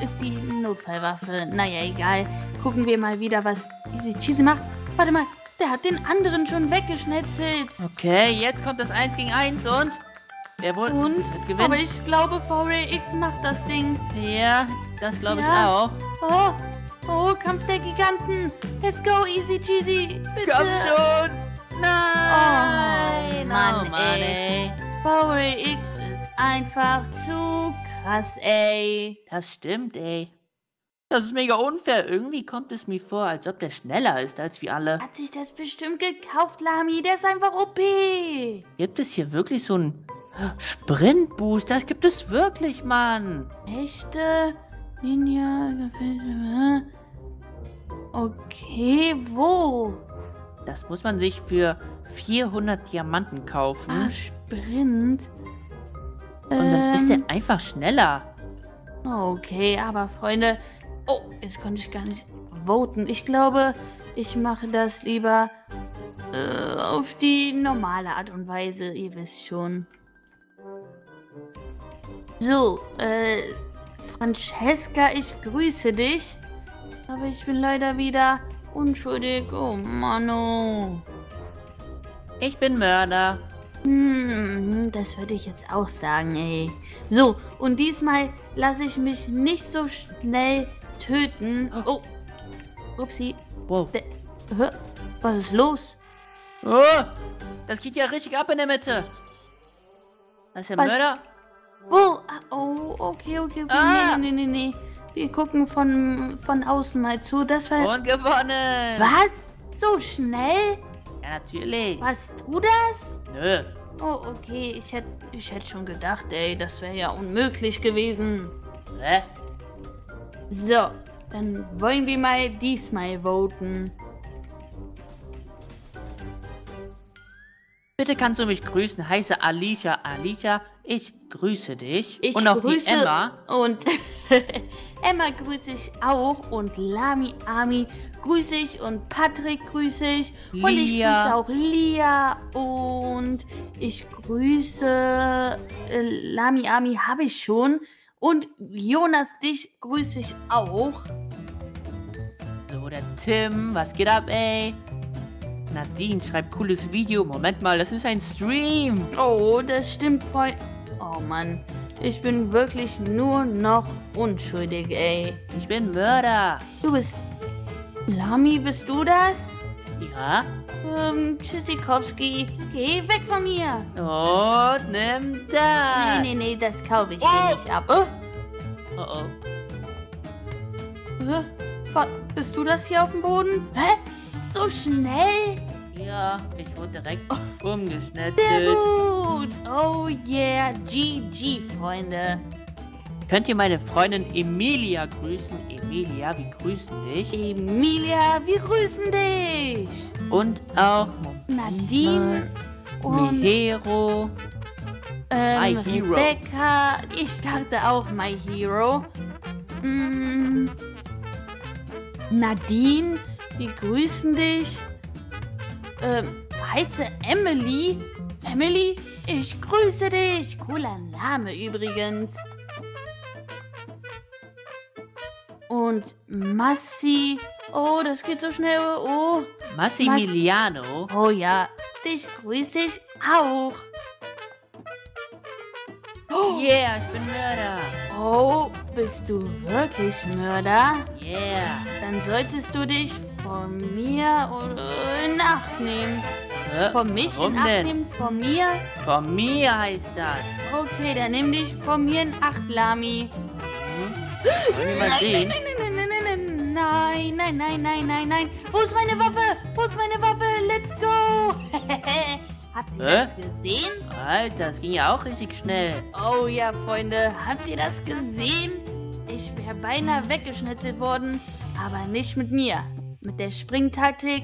ist die Notfallwaffe. Naja, egal. Gucken wir mal wieder, was Easy Cheesy macht. Warte mal, der hat den anderen schon weggeschnetzelt. Okay, jetzt kommt das 1 gegen 1 und... Wer wohl Und? wird gewinnen? Aber ich glaube, VRX macht das Ding. ja, das glaube ich Ja. auch. Oh, oh, Kampf der Giganten. Let's go, Easy Cheesy. Bitte. Komm schon! Nein! Oh, Mann, oh, Mann ey. ey. VRX ist einfach zu krass, ey. Das stimmt, ey. Das ist mega unfair. Irgendwie kommt es mir vor, als ob der schneller ist als wir alle. Hat sich das bestimmt gekauft, Lami. Der ist einfach OP. Gibt es hier wirklich so einen Sprintboost? Das gibt es wirklich, Mann. Echte Ninja. Okay, wo? Das muss man sich für 400 Diamanten kaufen. Ah, Sprint. Und dann ist Ähm, er einfach schneller. okay, aber Freunde. Oh, jetzt konnte ich gar nicht voten. Ich glaube, ich mache das lieber äh, auf die normale Art und Weise. Ihr wisst schon. So, äh, Francesca, ich grüße dich. Aber ich bin leider wieder unschuldig. Oh, Mano. Ich bin Mörder. Hm, das würde ich jetzt auch sagen, ey. So, und diesmal lasse ich mich nicht so schnell töten. Oh, upsi. Wow. Hä? Was ist los? Oh, das geht ja richtig ab in der Mitte. Das ist der Was? Mörder. Wo? Ah, Oh, okay, okay, okay. Ah. Nee, nee, nee, nee. Wir gucken von, von außen mal zu. Das war... Und gewonnen. Was? So schnell? Ja, natürlich. Warst du das? Nö. Oh, okay. Ich hätte ich hätt schon gedacht, ey, das wäre ja unmöglich gewesen. Hä? So, dann wollen wir mal diesmal voten. Bitte kannst du mich grüßen. Heiße Alicia. Alicia, ich grüße dich. Ich Und auch grüße die Emma. Und Emma grüße ich auch. Und Lami Ami grüße ich. Und Patrick grüße ich. Und ich Lia. grüße auch Lia. Und ich grüße äh, Lami Ami habe ich schon. Und Jonas, dich grüße ich auch. So, der Tim. Was geht ab, ey? Nadine schreibt cooles Video. Moment mal, das ist ein Stream. Oh, das stimmt voll. Oh Mann, ich bin wirklich nur noch unschuldig, ey. Ich bin Mörder. Du bist. Lami, bist du das? Ja? Ähm, Tschüssikowski, geh weg von mir. Und nimm das. Nee, nee, nee, das kaufe ich Oh. dir nicht ab. Oh, Oh, oh. hä? Wa- bist du das hier auf dem Boden? Hä? So schnell? Ja, ich wurde direkt Sehr umgeschnetzelt. gut. Oh yeah, GG, Freunde. Könnt ihr meine Freundin Emilia grüßen? Emilia, wir grüßen dich. Emilia, wir grüßen dich. Und auch Nadine und Mihero. ähm, My Hero. Rebecca. Ich dachte auch My Hero. Mm, Nadine, wir grüßen dich. Ähm, heiße Emily. Emily, ich grüße dich. Cooler Name übrigens. Und Massi. Oh, das geht so schnell. Oh. Massimiliano. Oh ja, dich grüße ich auch. Oh, Yeah, ich bin Mörder. oh, bist du wirklich Mörder? Yeah. Dann solltest du dich von mir äh, in Acht nehmen. Hä? Von mich in Acht denn? nehmen? Von mir? Von mir heißt das. Okay, dann nimm dich von mir in Acht, Lami. Hm? Wollen wir mal Nein, sehen? nein, nein, nein, nein, nein, nein, nein, nein, nein, nein, nein. Wo ist meine Waffe? Wo ist meine Waffe? Let's go! Habt ihr Hä? das gesehen? Alter, das ging ja auch richtig schnell. Oh ja, Freunde, habt ihr das gesehen? Ich wäre beinahe weggeschnitzelt worden, aber nicht mit mir. Mit der Springtaktik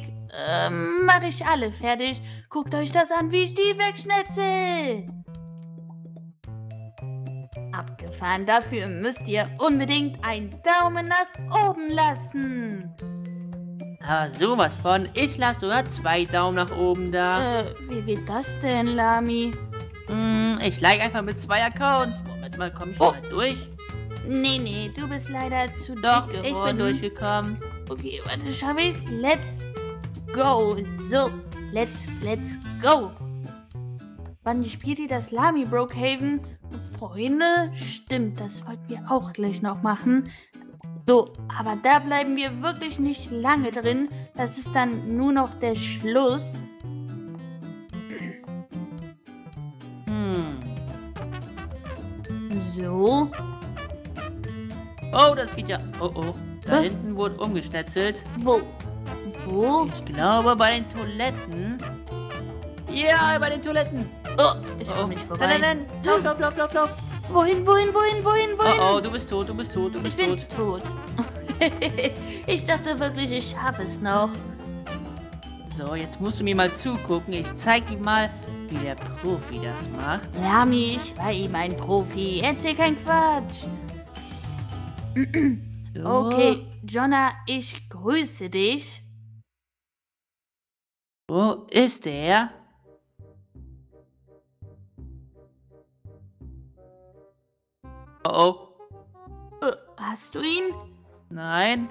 ähm, mache ich alle fertig. Guckt euch das an, wie ich die wegschnetzel. Abgefahren, dafür müsst ihr unbedingt einen Daumen nach oben lassen. Aber sowas von. Ich lasse sogar zwei Daumen nach oben da. Äh, wie geht das denn, Lami? Hm, ich like einfach mit zwei Accounts. Moment mal, komme ich Oh. mal durch? Nee, nee, du bist leider zu Doch, dick ich geworden. bin durchgekommen. Okay, warte, schaffe ich's? Let's go. So, let's, let's go. Wann spielt ihr das Lami Brookhaven? Freunde, stimmt, das wollten wir auch gleich noch machen. So, aber da bleiben wir wirklich nicht lange drin. Das ist dann nur noch der Schluss. Hm. So, Oh, das geht ja. Oh, oh. Da Hä? hinten wurde umgeschnetzelt. wo? Wo? Ich glaube bei den Toiletten. Ja, bei den Toiletten. Oh, ich oh, komme oh. nicht vorbei. Nein, nein, nein. Lauf, lauf, lauf, lauf, lauf. Wohin, wohin, wohin, wohin, wohin? Oh, oh, du bist tot, du bist tot, du Ich bist bin tot. tot. ich dachte wirklich, ich schaffe es noch. So, jetzt musst du mir mal zugucken. Ich zeig dir mal, wie der Profi das macht. Lami, ich war eben ein Profi. Erzähl kein Quatsch. So. Okay, Jonna, ich grüße dich. Wo ist der? Oh, oh. Äh, hast du ihn? Nein.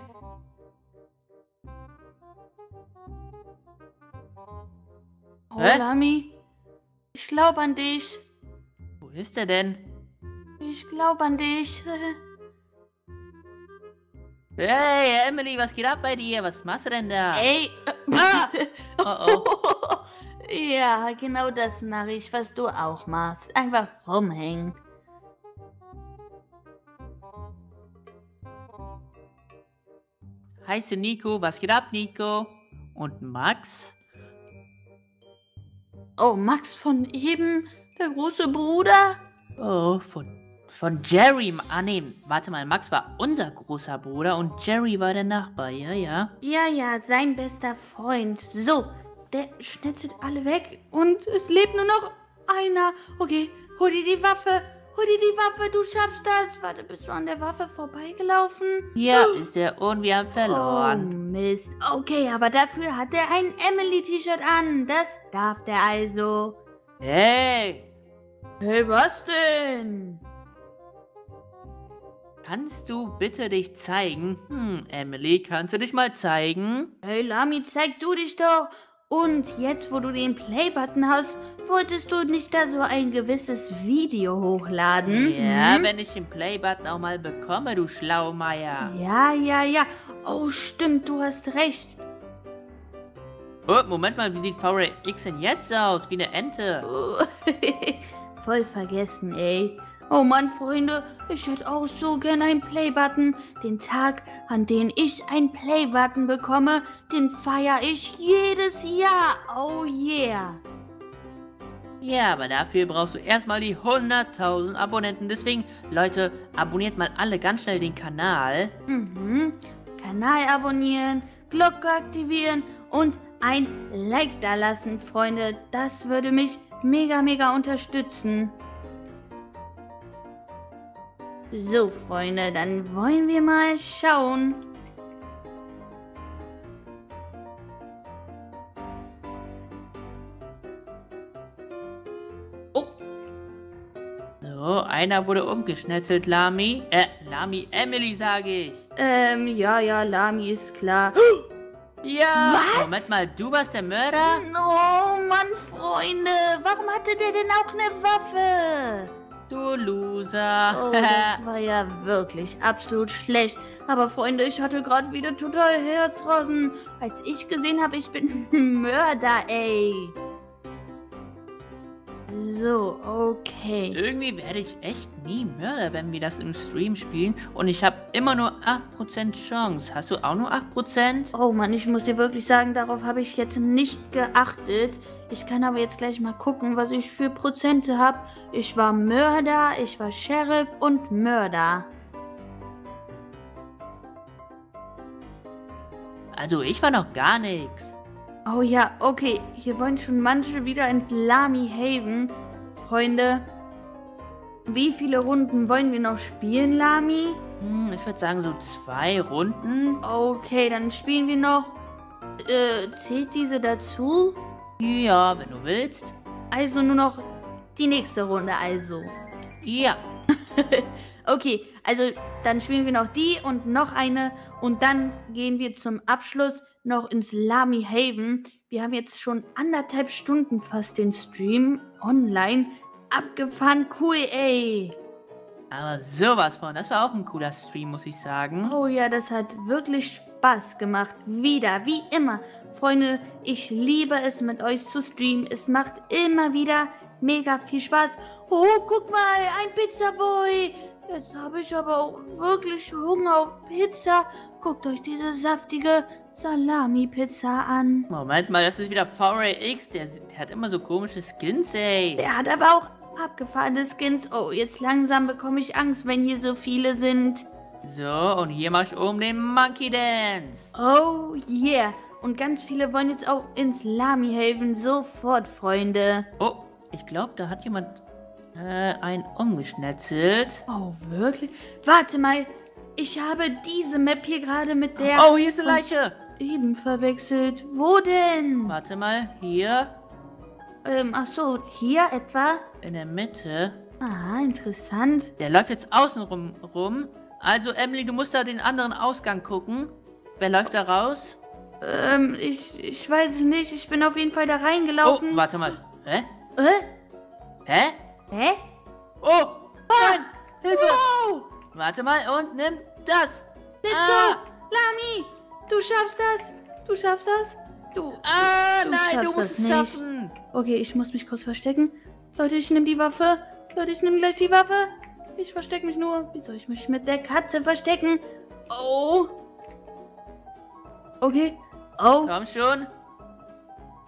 Oh, Hä? Lami, ich glaube an dich. Wo ist er denn? Ich glaube an dich. Hey, Emily, was geht ab bei dir? Was machst du denn da? Ey. Ah! Oh, oh. ja, genau das mache ich, was du auch machst. Einfach rumhängen. Heiße Nico, was geht ab, Nico? Und Max? Oh, Max von eben, der große Bruder? Oh, von, von Jerry. Ah, nee, warte mal, Max war unser großer Bruder und Jerry war der Nachbar, ja, ja? Ja, ja, sein bester Freund. So, der schnitzelt alle weg und es lebt nur noch einer. Okay, hol dir die Waffe. Hol dir die Waffe, du schaffst das. Warte, bist du an der Waffe vorbeigelaufen? Ja, oh. ist er und wir haben verloren. Oh, Mist. Okay, aber dafür hat er ein Emily-T-Shirt an. Das darf der also. Hey! Hey, was denn? Kannst du bitte dich zeigen? Hm, Emily, kannst du dich mal zeigen? Hey, Lami, zeig du dich doch. Und jetzt, wo du den Play-Button hast, wolltest du nicht da so ein gewisses Video hochladen? Ja, hm? wenn ich den Play-Button auch mal bekomme, du Schlaumeier. Ja, ja, ja. Oh, stimmt, du hast recht. Oh, Moment mal, wie sieht VRX denn jetzt aus? Wie eine Ente. Oh, voll vergessen, ey. Oh Mann, Freunde, ich hätte auch so gern einen Playbutton. Den Tag, an dem ich einen Playbutton bekomme, den feiere ich jedes Jahr. Oh yeah. Ja, aber dafür brauchst du erstmal die 100.000 Abonnenten. Deswegen, Leute, abonniert mal alle ganz schnell den Kanal. Mhm. Kanal abonnieren, Glocke aktivieren und ein Like da lassen, Freunde. Das würde mich mega, mega unterstützen. So, Freunde, dann wollen wir mal schauen. Oh. So, einer wurde umgeschnetzelt, Lami. Äh, Lami, Emily, sage ich. Ähm, ja, ja, Lami ist klar. Ja! Was? Moment mal, du warst der Mörder? Oh Mann, Freunde, warum hatte der denn auch eine Waffe? Du Loser. Oh, das war ja wirklich absolut schlecht. Aber Freunde, ich hatte gerade wieder total Herzrasen, als ich gesehen habe, ich bin Mörder, ey. So, okay. Irgendwie werde ich echt nie Mörder, wenn wir das im Stream spielen. Und ich habe immer nur 8% Chance. Hast du auch nur 8%? Oh Mann, ich muss dir wirklich sagen, darauf habe ich jetzt nicht geachtet. Ich kann aber jetzt gleich mal gucken, was ich für Prozente habe. Ich war Mörder, ich war Sheriff und Mörder. Also ich war noch gar nichts. Oh ja, okay. Hier wollen schon manche wieder ins Lamy Haven. Freunde, wie viele Runden wollen wir noch spielen, Lami? Hm, ich würde sagen so zwei Runden. Okay, dann spielen wir noch. Äh, zählt diese dazu? Ja, wenn du willst. Also nur noch die nächste Runde, also. Ja. okay, also dann spielen wir noch die und noch eine und dann gehen wir zum Abschluss noch ins Lamy Haven. Wir haben jetzt schon anderthalb Stunden fast den Stream online. Abgefahren cool, ey. Aber sowas von, das war auch ein cooler Stream, muss ich sagen. Oh ja, das hat wirklich Spaß gemacht. Wieder, wie immer. Freunde, ich liebe es mit euch zu streamen. Es macht immer wieder mega viel Spaß. Oh, guck mal, ein Pizzaboy. Jetzt habe ich aber auch wirklich Hunger auf Pizza. Guckt euch diese saftige Salami-Pizza an. Moment mal, das ist wieder VRX. Der, der hat immer so komische Skins, ey. Der hat aber auch abgefahrene Skins. Oh, jetzt langsam bekomme ich Angst, wenn hier so viele sind. So, und hier mache ich oben den Monkey Dance. Oh, yeah. Und ganz viele wollen jetzt auch ins Lamy Haven. Sofort, Freunde. Oh, ich glaube, da hat jemand äh, einen umgeschnetzelt. Oh, wirklich? Warte mal. Ich habe diese Map hier gerade mit der... Oh, hier ist eine Leiche. Eben verwechselt. Wo denn? Warte mal, hier. Ähm, ach so, hier etwa? In der Mitte. Ah, interessant. Der läuft jetzt außen rum, rum. Also, Emily, du musst da den anderen Ausgang gucken. Wer läuft da raus? Ähm, ich, ich weiß es nicht. Ich bin auf jeden Fall da reingelaufen. Oh, warte mal. Hä? Hä? Hä? Hä? Oh! Ah! Hilfe! Wow! Warte mal und nimm das. Let's ah. go! Lami! Du schaffst das! Du schaffst das! Du. Ah, du, nein, du musst es schaffen! Okay, ich muss mich kurz verstecken. Leute, ich nehme die Waffe. Leute, ich nehme gleich die Waffe. Ich verstecke mich nur. Wie soll ich mich mit der Katze verstecken? Oh. Okay. Oh. Komm schon.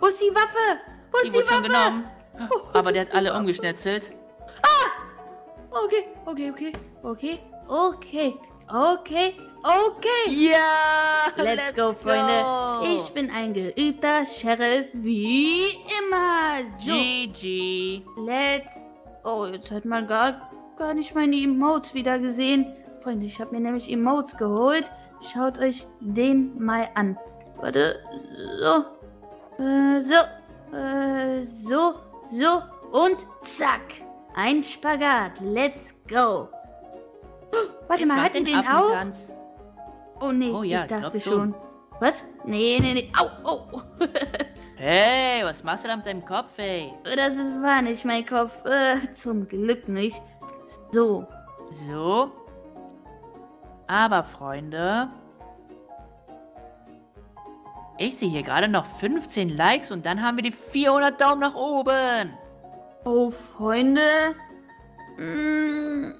Wo ist die Waffe? Wo Die ist wurde die schon Waffe? genommen. Oh, Aber der hat die alle Waffe? umgeschnetzelt. Okay, okay, okay, okay, okay, okay, okay. Ja! Let's, go, Freunde. Ich bin ein geübter Sheriff wie immer. So, GG. let's. Oh, jetzt hat man gar, gar nicht meine Emotes wieder gesehen. Freunde, ich habe mir nämlich Emotes geholt. Schaut euch den mal an. Warte, so. Äh, so. Äh, so, so und zack. Ein Spagat. Let's go. Oh, Warte mal, Mach hat die den auch? Affentanz. Oh nee, Oh ja, ich dachte ich schon. schon. Was? Nee, nee, nee. Au, au. Hey, was machst du da mit deinem Kopf, ey? Das war nicht mein Kopf. Äh, zum Glück nicht. So. So. Aber, Freunde. Ich sehe hier gerade noch 15 Likes und dann haben wir die 400 Daumen nach oben. Oh, Freunde. Mm,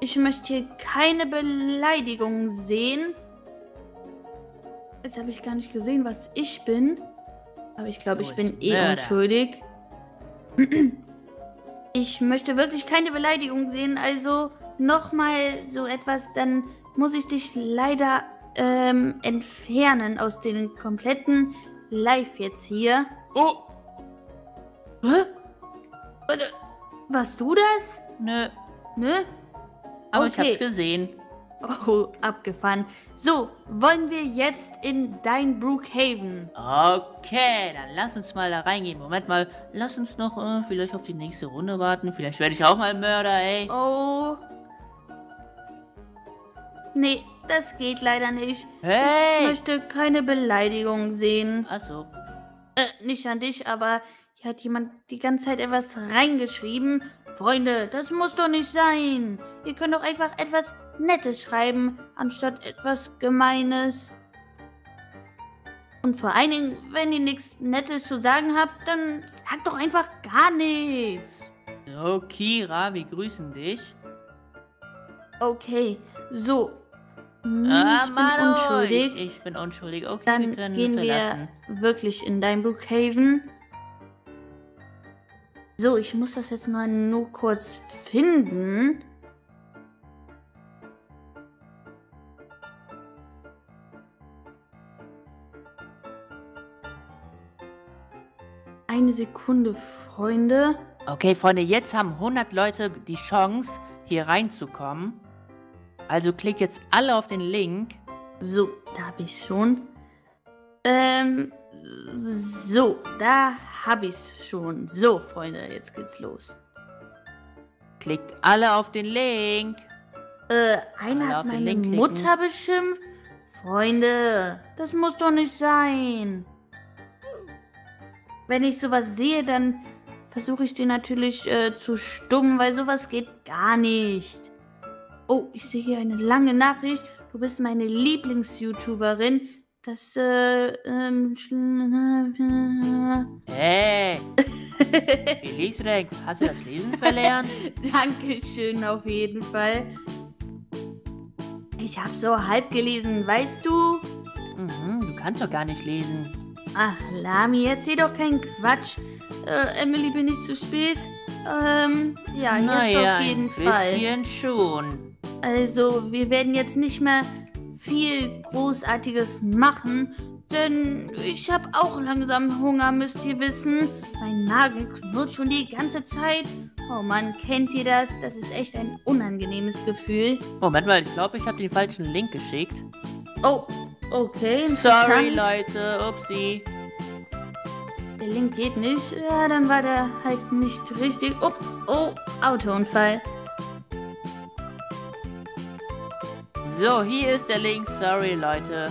Ich möchte hier keine Beleidigung sehen. Jetzt habe ich gar nicht gesehen, was ich bin. Aber ich glaube, ich bin eh unschuldig. Ich möchte wirklich keine Beleidigung sehen. Also nochmal so etwas, dann muss ich dich leider ähm, entfernen aus den kompletten Live jetzt hier. Oh, Hä? Warte, warst du das? nö. Ne? Aber ich Okay. hab's gesehen. Oh, abgefahren. So, wollen wir jetzt in dein Brookhaven? Okay, dann lass uns mal da reingehen. Moment mal, lass uns noch äh, vielleicht auf die nächste Runde warten. Vielleicht werde ich auch mal Mörder, ey. Oh. Nee, das geht leider nicht. Ich Hey! möchte keine Beleidigung sehen. Achso. Äh, nicht an dich, aber hier hat jemand die ganze Zeit etwas reingeschrieben. Freunde, das muss doch nicht sein. Ihr könnt doch einfach etwas Nettes schreiben, anstatt etwas Gemeines. Und vor allen Dingen, wenn ihr nichts Nettes zu sagen habt, dann sagt doch einfach gar nichts. So, Kira, wir grüßen dich. Okay, so. Hm, ah, ich bin Manu, unschuldig. Ich, ich bin unschuldig. Okay, Dann wir können gehen verlassen. wir wirklich in dein Brookhaven. So, ich muss das jetzt mal nur kurz finden. Eine Sekunde, Freunde. Okay, Freunde, jetzt haben 100 Leute die Chance, hier reinzukommen. Also klickt jetzt alle auf den Link. So, da habe ich schon. Ähm, so, da habe ich schon. So, Freunde, jetzt geht's los. Klickt alle auf den Link. Äh, einer Alle hat meine. Mutter beschimpft. Freunde, das muss doch nicht sein. Wenn ich sowas sehe, dann versuche ich den natürlich äh, zu stummen, weil sowas geht gar nicht. Oh, ich sehe hier eine lange Nachricht. Du bist meine Lieblings-YouTuberin. Das, äh, ähm, Hey, denn? Hast du das Lesen verlernt? Dankeschön auf jeden Fall. Ich habe so halb gelesen, weißt du? Mhm, du kannst doch gar nicht lesen. Ach, Lami, erzähl doch keinen Quatsch. Äh, Emily, bin ich zu spät? Ähm, ja, jetzt naja, auf jeden ein Fall. bisschen schon. Also, wir werden jetzt nicht mehr viel Großartiges machen, denn ich habe auch langsam Hunger, müsst ihr wissen. Mein Magen knurrt schon die ganze Zeit. Oh Mann, kennt ihr das? Das ist echt ein unangenehmes Gefühl. Moment mal, ich glaube, ich habe den falschen Link geschickt. Oh, okay. Sorry. Leute, upsie. Der Link geht nicht. Ja, dann war der halt nicht richtig. Oh, oh, Autounfall. So, hier ist der Link. Sorry, Leute.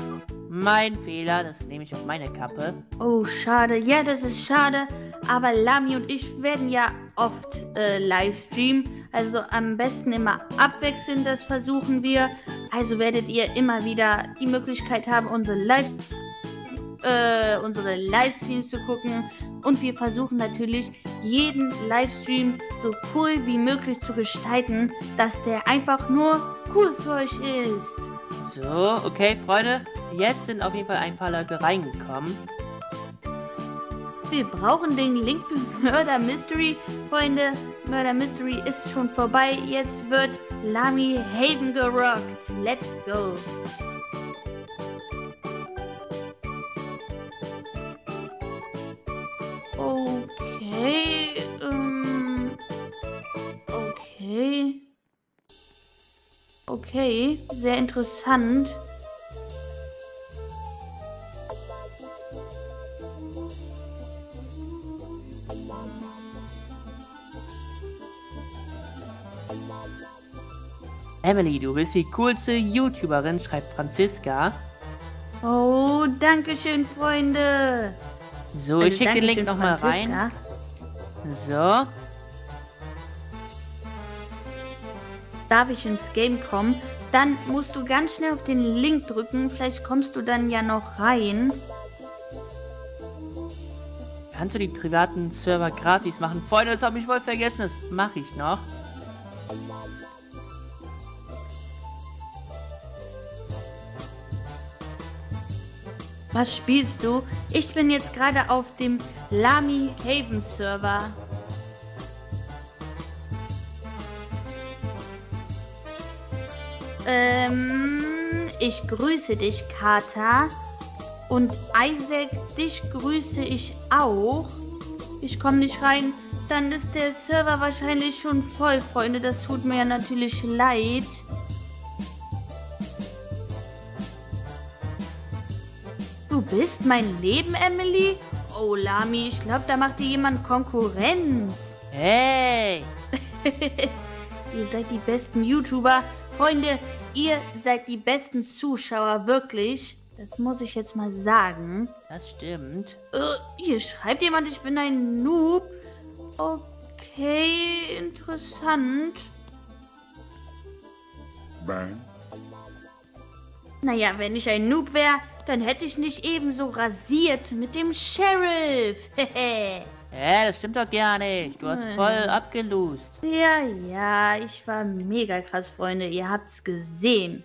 Mein Fehler, das nehme ich auf meine Kappe. Oh, schade. Ja, das ist schade. Aber Lami und ich werden ja oft äh, Livestreamen. Also am besten immer abwechselnd, das versuchen wir. Also werdet ihr immer wieder die Möglichkeit haben, unsere Live äh, unsere Livestreams zu gucken. Und wir versuchen natürlich, jeden Livestream so cool wie möglich zu gestalten, dass der einfach nur cool für euch ist. So, okay, Freunde. Jetzt sind auf jeden Fall ein paar Leute reingekommen. Wir brauchen den Link für Murder Mystery. Freunde, Murder Mystery ist schon vorbei. Jetzt wird Lamy Haven gerockt. Let's go. Okay. Ähm, okay. Okay, sehr interessant. Emily, du bist die coolste YouTuberin, schreibt Franziska. Oh, danke schön, Freunde. So, ich also, schicke den Link nochmal rein. So. Darf ich ins Game kommen? Dann musst du ganz schnell auf den Link drücken. Vielleicht kommst du dann ja noch rein. Kannst du die privaten Server gratis machen? Freunde, das habe ich wohl vergessen. Das mache ich noch. Was spielst du? Ich bin jetzt gerade auf dem Lamy Haven Server. Ähm, ich grüße dich, Kata. Und Isaac, dich grüße ich auch. Ich komme nicht rein. Dann ist der Server wahrscheinlich schon voll, Freunde. Das tut mir ja natürlich leid. Du bist mein Leben, Emily? Oh, Lami, ich glaube, da macht dir jemand Konkurrenz. Hey! ihr seid die besten YouTuber. Freunde, ihr seid die besten Zuschauer, wirklich. Das muss ich jetzt mal sagen. Das stimmt. Äh, hier schreibt jemand, ich bin ein Noob. Okay, interessant. Bang. Naja, wenn ich ein Noob wäre, dann hätte ich nicht ebenso rasiert mit dem Sheriff. Hä, das stimmt doch gar nicht. Du hast hm. voll abgelust. Ja, ja, ich war mega krass, Freunde. Ihr habt's gesehen.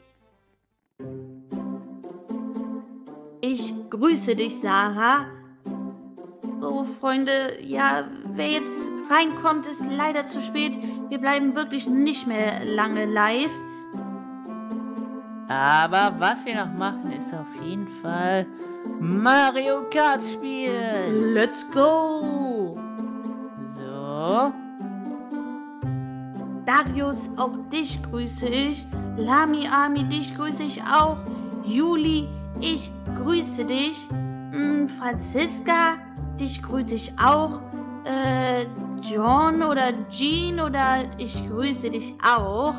Ich grüße dich, Sarah. So, Freunde, ja, wer jetzt reinkommt, ist leider zu spät. Wir bleiben wirklich nicht mehr lange live. Aber was wir noch machen, ist auf jeden Fall Mario Kart spielen. Let's go! So. Darius, auch dich grüße ich. Lami Ami, dich grüße ich auch. Juli, ich grüße dich. Hm, Franziska, dich grüße ich auch. Äh, John oder Jean oder ich grüße dich auch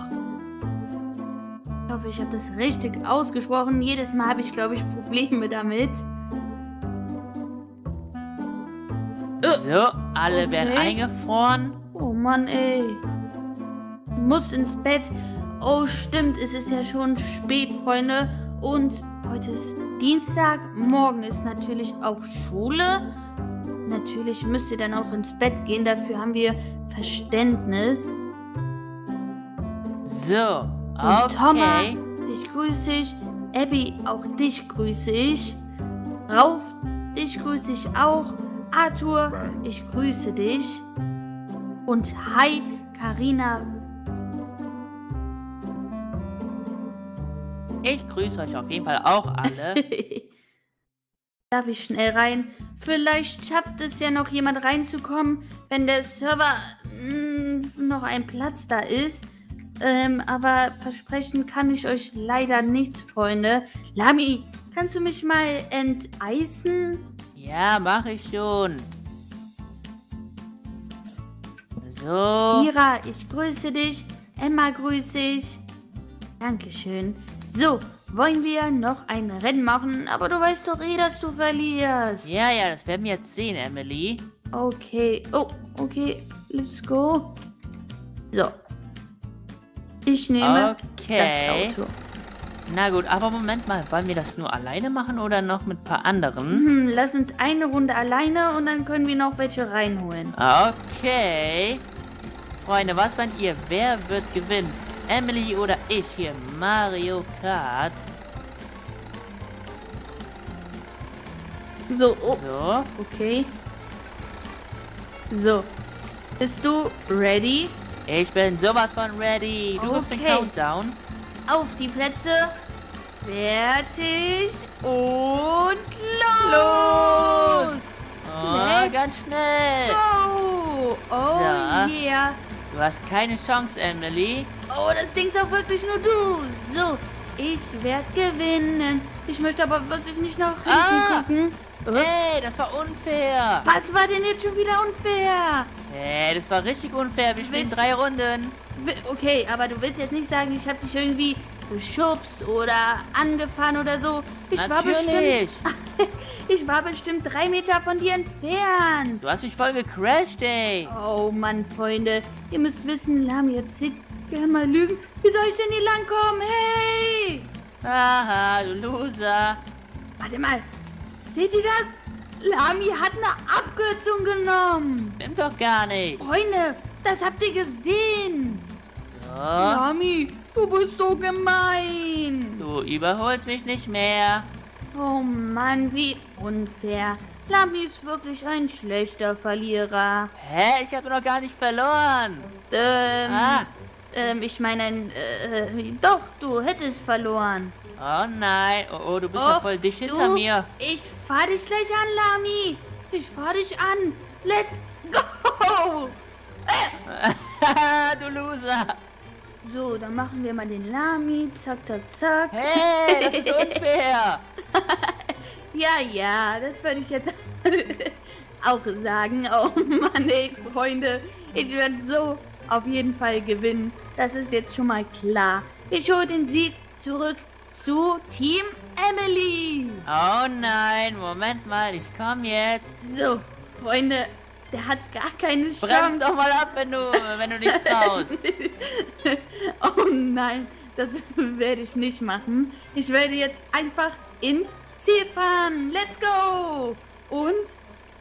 hoffe, ich habe das richtig ausgesprochen. Jedes Mal habe ich, glaube ich, Probleme damit. So, alle okay. werden eingefroren. Oh Mann, ey. Muss ins Bett. Oh, stimmt, es ist ja schon spät, Freunde. Und heute ist Dienstag. Morgen ist natürlich auch Schule. Natürlich müsst ihr dann auch ins Bett gehen. Dafür haben wir Verständnis. So, und okay. Thomas, dich grüße ich. Abby, auch dich grüße ich. Rauf, dich grüße ich auch. Arthur, ich grüße dich. Und hi, Karina. Ich grüße euch auf jeden Fall auch alle. Darf ich schnell rein? Vielleicht schafft es ja noch jemand reinzukommen, wenn der Server mh, mm, noch ein Platz da ist. Ähm, aber versprechen kann ich euch leider nichts, Freunde. Lami, kannst du mich mal enteisen? Ja, mache ich schon. So. Ira, ich grüße dich. Emma grüße ich. Dankeschön. So, wollen wir noch ein Rennen machen? Aber du weißt doch eh, dass du verlierst. Ja, ja, das werden wir jetzt sehen, Emily. Okay. Oh, okay. Let's go. So, ich nehme okay. das Auto. Na gut, aber Moment mal, wollen wir das nur alleine machen oder noch mit ein paar anderen? Hm, lass uns eine Runde alleine und dann können wir noch welche reinholen. Okay. Freunde, was meint ihr? Wer wird gewinnen? Emily oder ich hier? Mario Kart. So, oh. so. Okay. So, bist du ready? Ich bin sowas von ready. Du okay. den Countdown. Auf die Plätze. Fertig und los! Los! Oh, ganz schnell. Go! Oh ja. yeah. Du hast keine Chance, Emily. Oh, das Ding's auch wirklich nur du. So, ich werde gewinnen. Ich möchte aber wirklich nicht nach hinten ah. gucken. Hey, das war unfair. Was war denn jetzt schon wieder unfair? Hey, das war richtig unfair. Wir spielen drei Runden. Okay, aber du willst jetzt nicht sagen, ich habe dich irgendwie geschubst oder angefahren oder so. Ich Natürlich. war bestimmt. ich war bestimmt drei Meter von dir entfernt. Du hast mich voll gecrashed, ey. Oh Mann, Freunde. Ihr müsst wissen, Lami erzählt gern mal lügen. Wie soll ich denn hier langkommen? Hey! Aha, du Loser. Warte mal. Seht ihr das? Lami hat eine Abkürzung genommen. Stimmt doch gar nicht. Freunde, das habt ihr gesehen. Ja. Lami, du bist so gemein. Du überholst mich nicht mehr. Oh Mann, wie unfair. Lami ist wirklich ein schlechter Verlierer. Hä? Ich habe noch gar nicht verloren. Ähm, ah. ähm ich meine, äh, doch, du hättest verloren. Oh nein, oh, oh du bist oh, ja voll dicht hinter mir. Ich fahr dich gleich an, Lami. Ich fahr dich an. Let's go. du Loser. So, dann machen wir mal den Lami. Zack, zack, zack. Hey, das ist unfair. ja, ja, das würde ich jetzt auch sagen. Oh Mann, ey, Freunde. Ich werde so auf jeden Fall gewinnen. Das ist jetzt schon mal klar. Ich hole den Sieg zurück zu Team Emily. Oh nein, Moment mal, ich komme jetzt. So, Freunde, der hat gar keine Chance. Bremst doch mal ab, wenn du, wenn du nicht traust. oh nein, das werde ich nicht machen. Ich werde jetzt einfach ins Ziel fahren. Let's go! Und,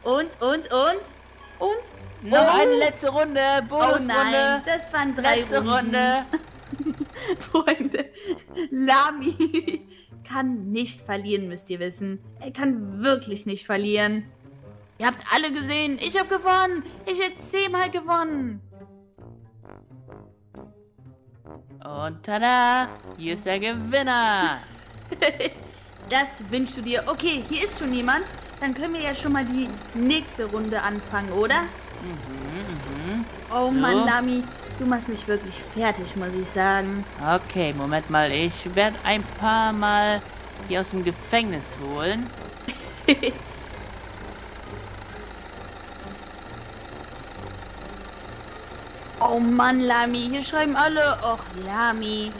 und, und, und, und. Noch oh. eine letzte Runde, Bonusrunde. Oh nein, das waren drei letzte Runden. Runde. Freunde, Lami kann nicht verlieren, müsst ihr wissen. Er kann wirklich nicht verlieren. Ihr habt alle gesehen, ich habe gewonnen. Ich hätte zehnmal gewonnen. Und tada, hier ist der Gewinner. das wünschst du dir. Okay, hier ist schon jemand. Dann können wir ja schon mal die nächste Runde anfangen, oder? Mhm, mhm. Oh so. Mann, Lami, du machst mich wirklich fertig, muss ich sagen. Okay, Moment mal. Ich werde ein paar Mal hier aus dem Gefängnis holen. Oh Mann, Lami, hier schreiben alle. Och, Lami.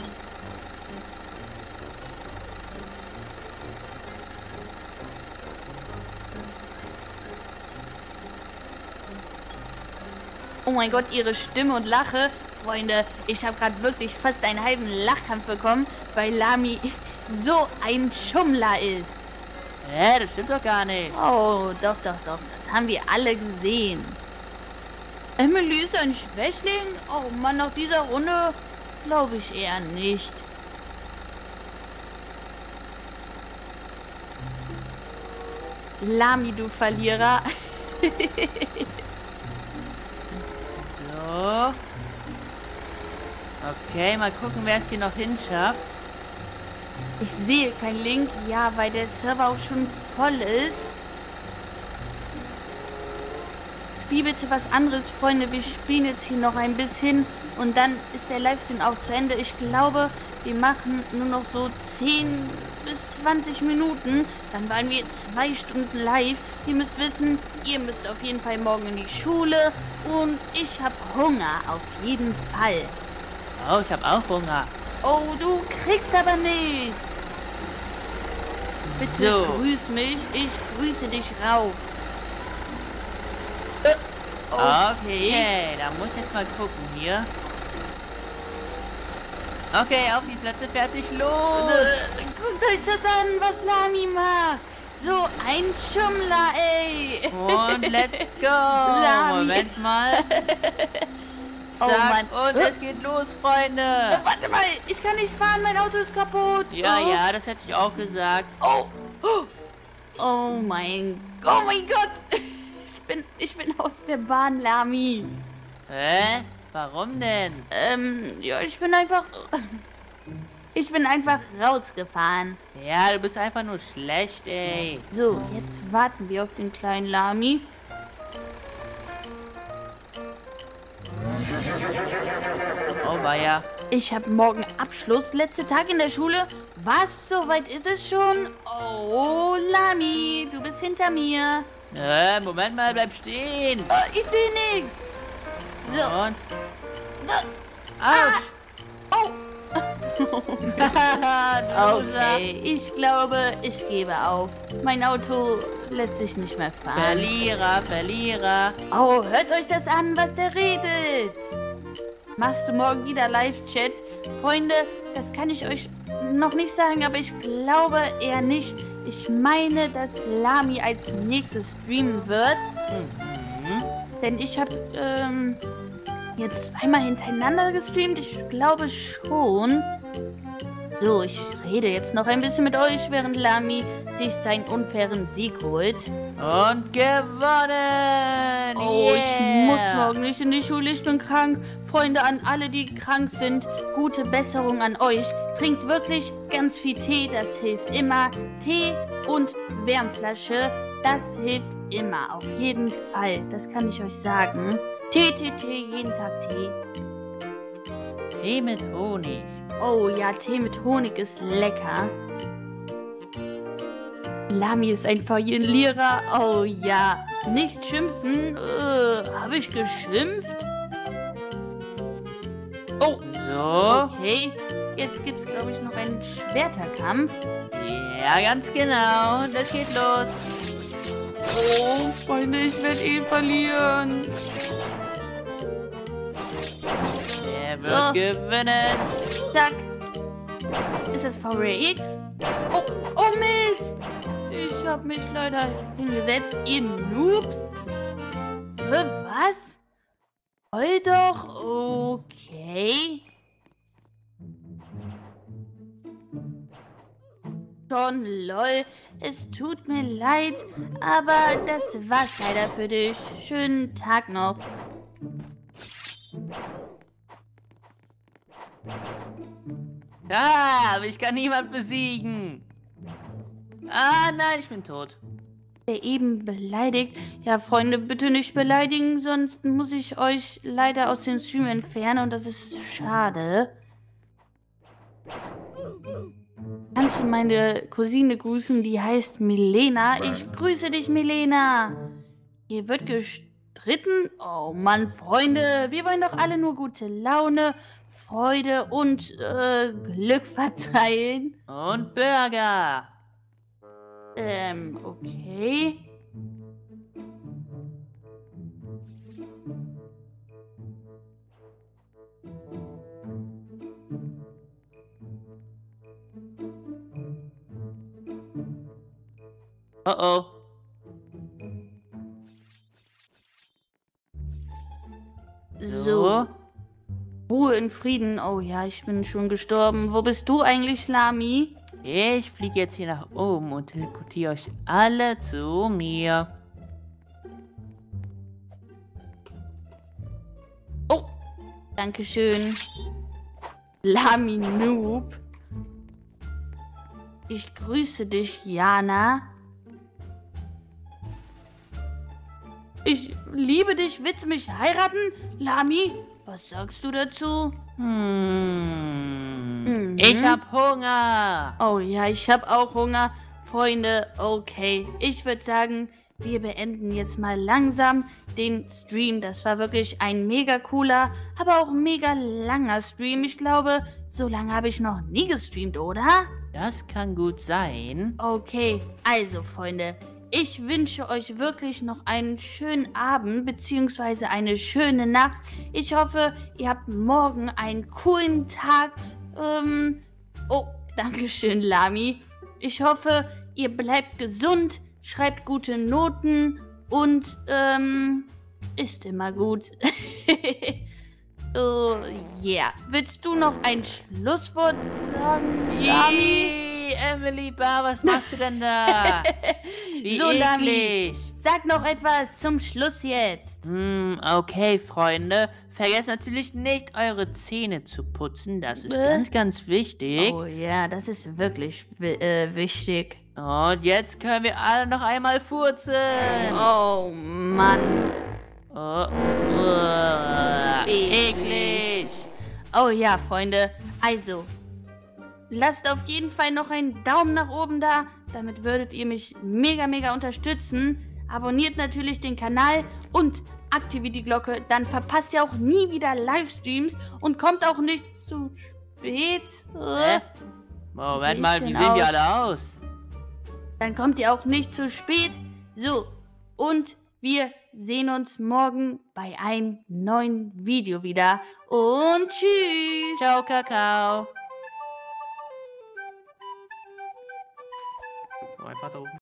Oh mein Gott, ihre Stimme und Lache. Freunde, ich habe gerade wirklich fast einen halben Lachkampf bekommen, weil Lami so ein Schummler ist. Hä, das stimmt doch gar nicht. Oh, doch, doch, doch. Das haben wir alle gesehen. Emily ist ein Schwächling? Oh Mann, nach dieser Runde glaube ich eher nicht. Lami, du Verlierer. Okay, mal gucken, wer es hier noch hinschafft. Ich sehe keinen Link. Ja, weil der Server auch schon voll ist. spiel bitte was anderes, Freunde. Wir spielen jetzt hier noch ein bisschen und dann ist der Livestream auch zu Ende. Ich glaube, wir machen nur noch so 10 bis 20 Minuten. Dann waren wir zwei Stunden live. Ihr müsst wissen, ihr müsst auf jeden Fall morgen in die Schule und ich habe Hunger, auf jeden Fall. Oh, ich habe auch Hunger. Oh, du kriegst aber nichts. Bitte so. grüß mich, ich grüße dich rauf. Okay. okay, da muss ich jetzt mal gucken hier. Okay, auf die Plätze, fertig, los! Äh, guckt euch das an, was Lami macht! So ein Schummler, ey! Und let's go! Lami. Moment mal. Oh Zack, oh und es geht los, Freunde! Oh, warte mal, ich kann nicht fahren, mein Auto ist kaputt! Ja, oh. ja, das hätte ich auch gesagt. Oh! Oh mein Gott! Oh mein Gott! bin, ich bin aus der Bahn, Lami. Hä? Warum denn? Ähm, ja, ich bin einfach... Ich bin einfach rausgefahren. Ja, du bist einfach nur schlecht, ey. So, jetzt warten wir auf den kleinen Lami. Oh, war ja. Ich habe morgen Abschluss, letzter Tag in der Schule. Was, so weit ist es schon? Oh, Lami, du bist hinter mir. Äh, Moment mal, bleib stehen. Oh, ich sehe nichts. So. Und? Ah. Autsch. Oh, okay. Ich glaube, ich gebe auf. Mein Auto lässt sich nicht mehr fahren. Verlierer, Verlierer. Oh, hört euch das an, was der redet. Machst du morgen wieder Live-Chat? Freunde, das kann ich euch noch nicht sagen, aber ich glaube eher nicht. Ich meine, dass Lami als nächstes streamen wird. Mhm. Denn ich habe ähm, jetzt zweimal hintereinander gestreamt. Ich glaube schon. So, ich rede jetzt noch ein bisschen mit euch, während Lami sich seinen unfairen Sieg holt. Und gewonnen! Oh, yeah. ich muss morgen nicht in die Schule, ich bin krank. Freunde, an alle, die krank sind, gute Besserung an euch. Trinkt wirklich ganz viel Tee, das hilft immer. Tee und Wärmflasche, das hilft immer, auf jeden Fall. Das kann ich euch sagen. Tee, Tee, Tee, jeden Tag Tee. Tee mit Honig. Oh ja, Tee mit Honig ist lecker. Lami ist ein Verlierer. Oh ja. Nicht schimpfen. Äh, habe ich geschimpft? Oh, So. okay. Jetzt gibt's, glaube ich, noch einen Schwerterkampf. Ja, ganz genau. Das geht los. Oh, Freunde, ich werde eh verlieren. Er wird So. gewinnen. Zack. Ist das VRX? Oh, oh Mist. Ich habe mich leider hingesetzt, ihr Noobs. Hä, was? Heul doch. Okay. Schon, lol. Es tut mir leid, aber das war's leider für dich. Schönen Tag noch. Ah, mich kann niemand besiegen. Ah, nein, ich bin tot. der eben beleidigt. Ja, Freunde, bitte nicht beleidigen, sonst muss ich euch leider aus dem Stream entfernen und das ist schade. Kannst du meine Cousine grüßen, die heißt Milena? Ich grüße dich, Milena. Hier wird gestritten. Oh Mann, Freunde, wir wollen doch alle nur gute Laune, Freude und äh, Glück verteilen. Und Burger. Ähm, okay. Oh oh. So. Ruhe in Frieden. Oh ja, ich bin schon gestorben. Wo bist du eigentlich, Lami? Ich fliege jetzt hier nach oben und teleportiere euch alle zu mir. Oh, Dankeschön. Lami Noob. Ich grüße dich, Jana. Ich liebe dich. Willst du mich heiraten, Lami? Was sagst du dazu? Hm. Mhm. Ich hab Hunger. Oh ja, ich habe auch Hunger. Freunde, okay. Ich würde sagen, wir beenden jetzt mal langsam den Stream. Das war wirklich ein mega cooler, aber auch mega langer Stream. Ich glaube, so lange habe ich noch nie gestreamt, oder? Das kann gut sein. Okay, also Freunde, ich wünsche euch wirklich noch einen schönen Abend bzw. eine schöne Nacht. Ich hoffe, ihr habt morgen einen coolen Tag. Ähm, oh, Dankeschön, Lami. Ich hoffe, ihr bleibt gesund, schreibt gute Noten und ähm, ist immer gut. oh, yeah. Willst du noch ein Schlusswort sagen, Lami? Ih, Emily Bar, was machst du denn da? Wie So, eklig. sag noch etwas zum Schluss jetzt. Hm, okay, Freunde. Vergesst natürlich nicht, eure Zähne zu putzen. Das ist Bäh. ganz, ganz wichtig. Oh ja, das ist wirklich wi- äh, wichtig. Und jetzt können wir alle noch einmal furzen. Oh Mann. Oh, Eklig. eklig. Oh ja, Freunde. Also, lasst auf jeden Fall noch einen Daumen nach oben da. Damit würdet ihr mich mega, mega unterstützen. Abonniert natürlich den Kanal und aktiviert die Glocke. Dann verpasst ihr auch nie wieder Livestreams und kommt auch nicht zu spät. Hä? Moment mal, wie sehen die aus? alle aus? Dann kommt ihr auch nicht zu spät. So, und wir sehen uns morgen bei einem neuen Video wieder. Und tschüss. Ciao, Kakao. So, einfach da oben.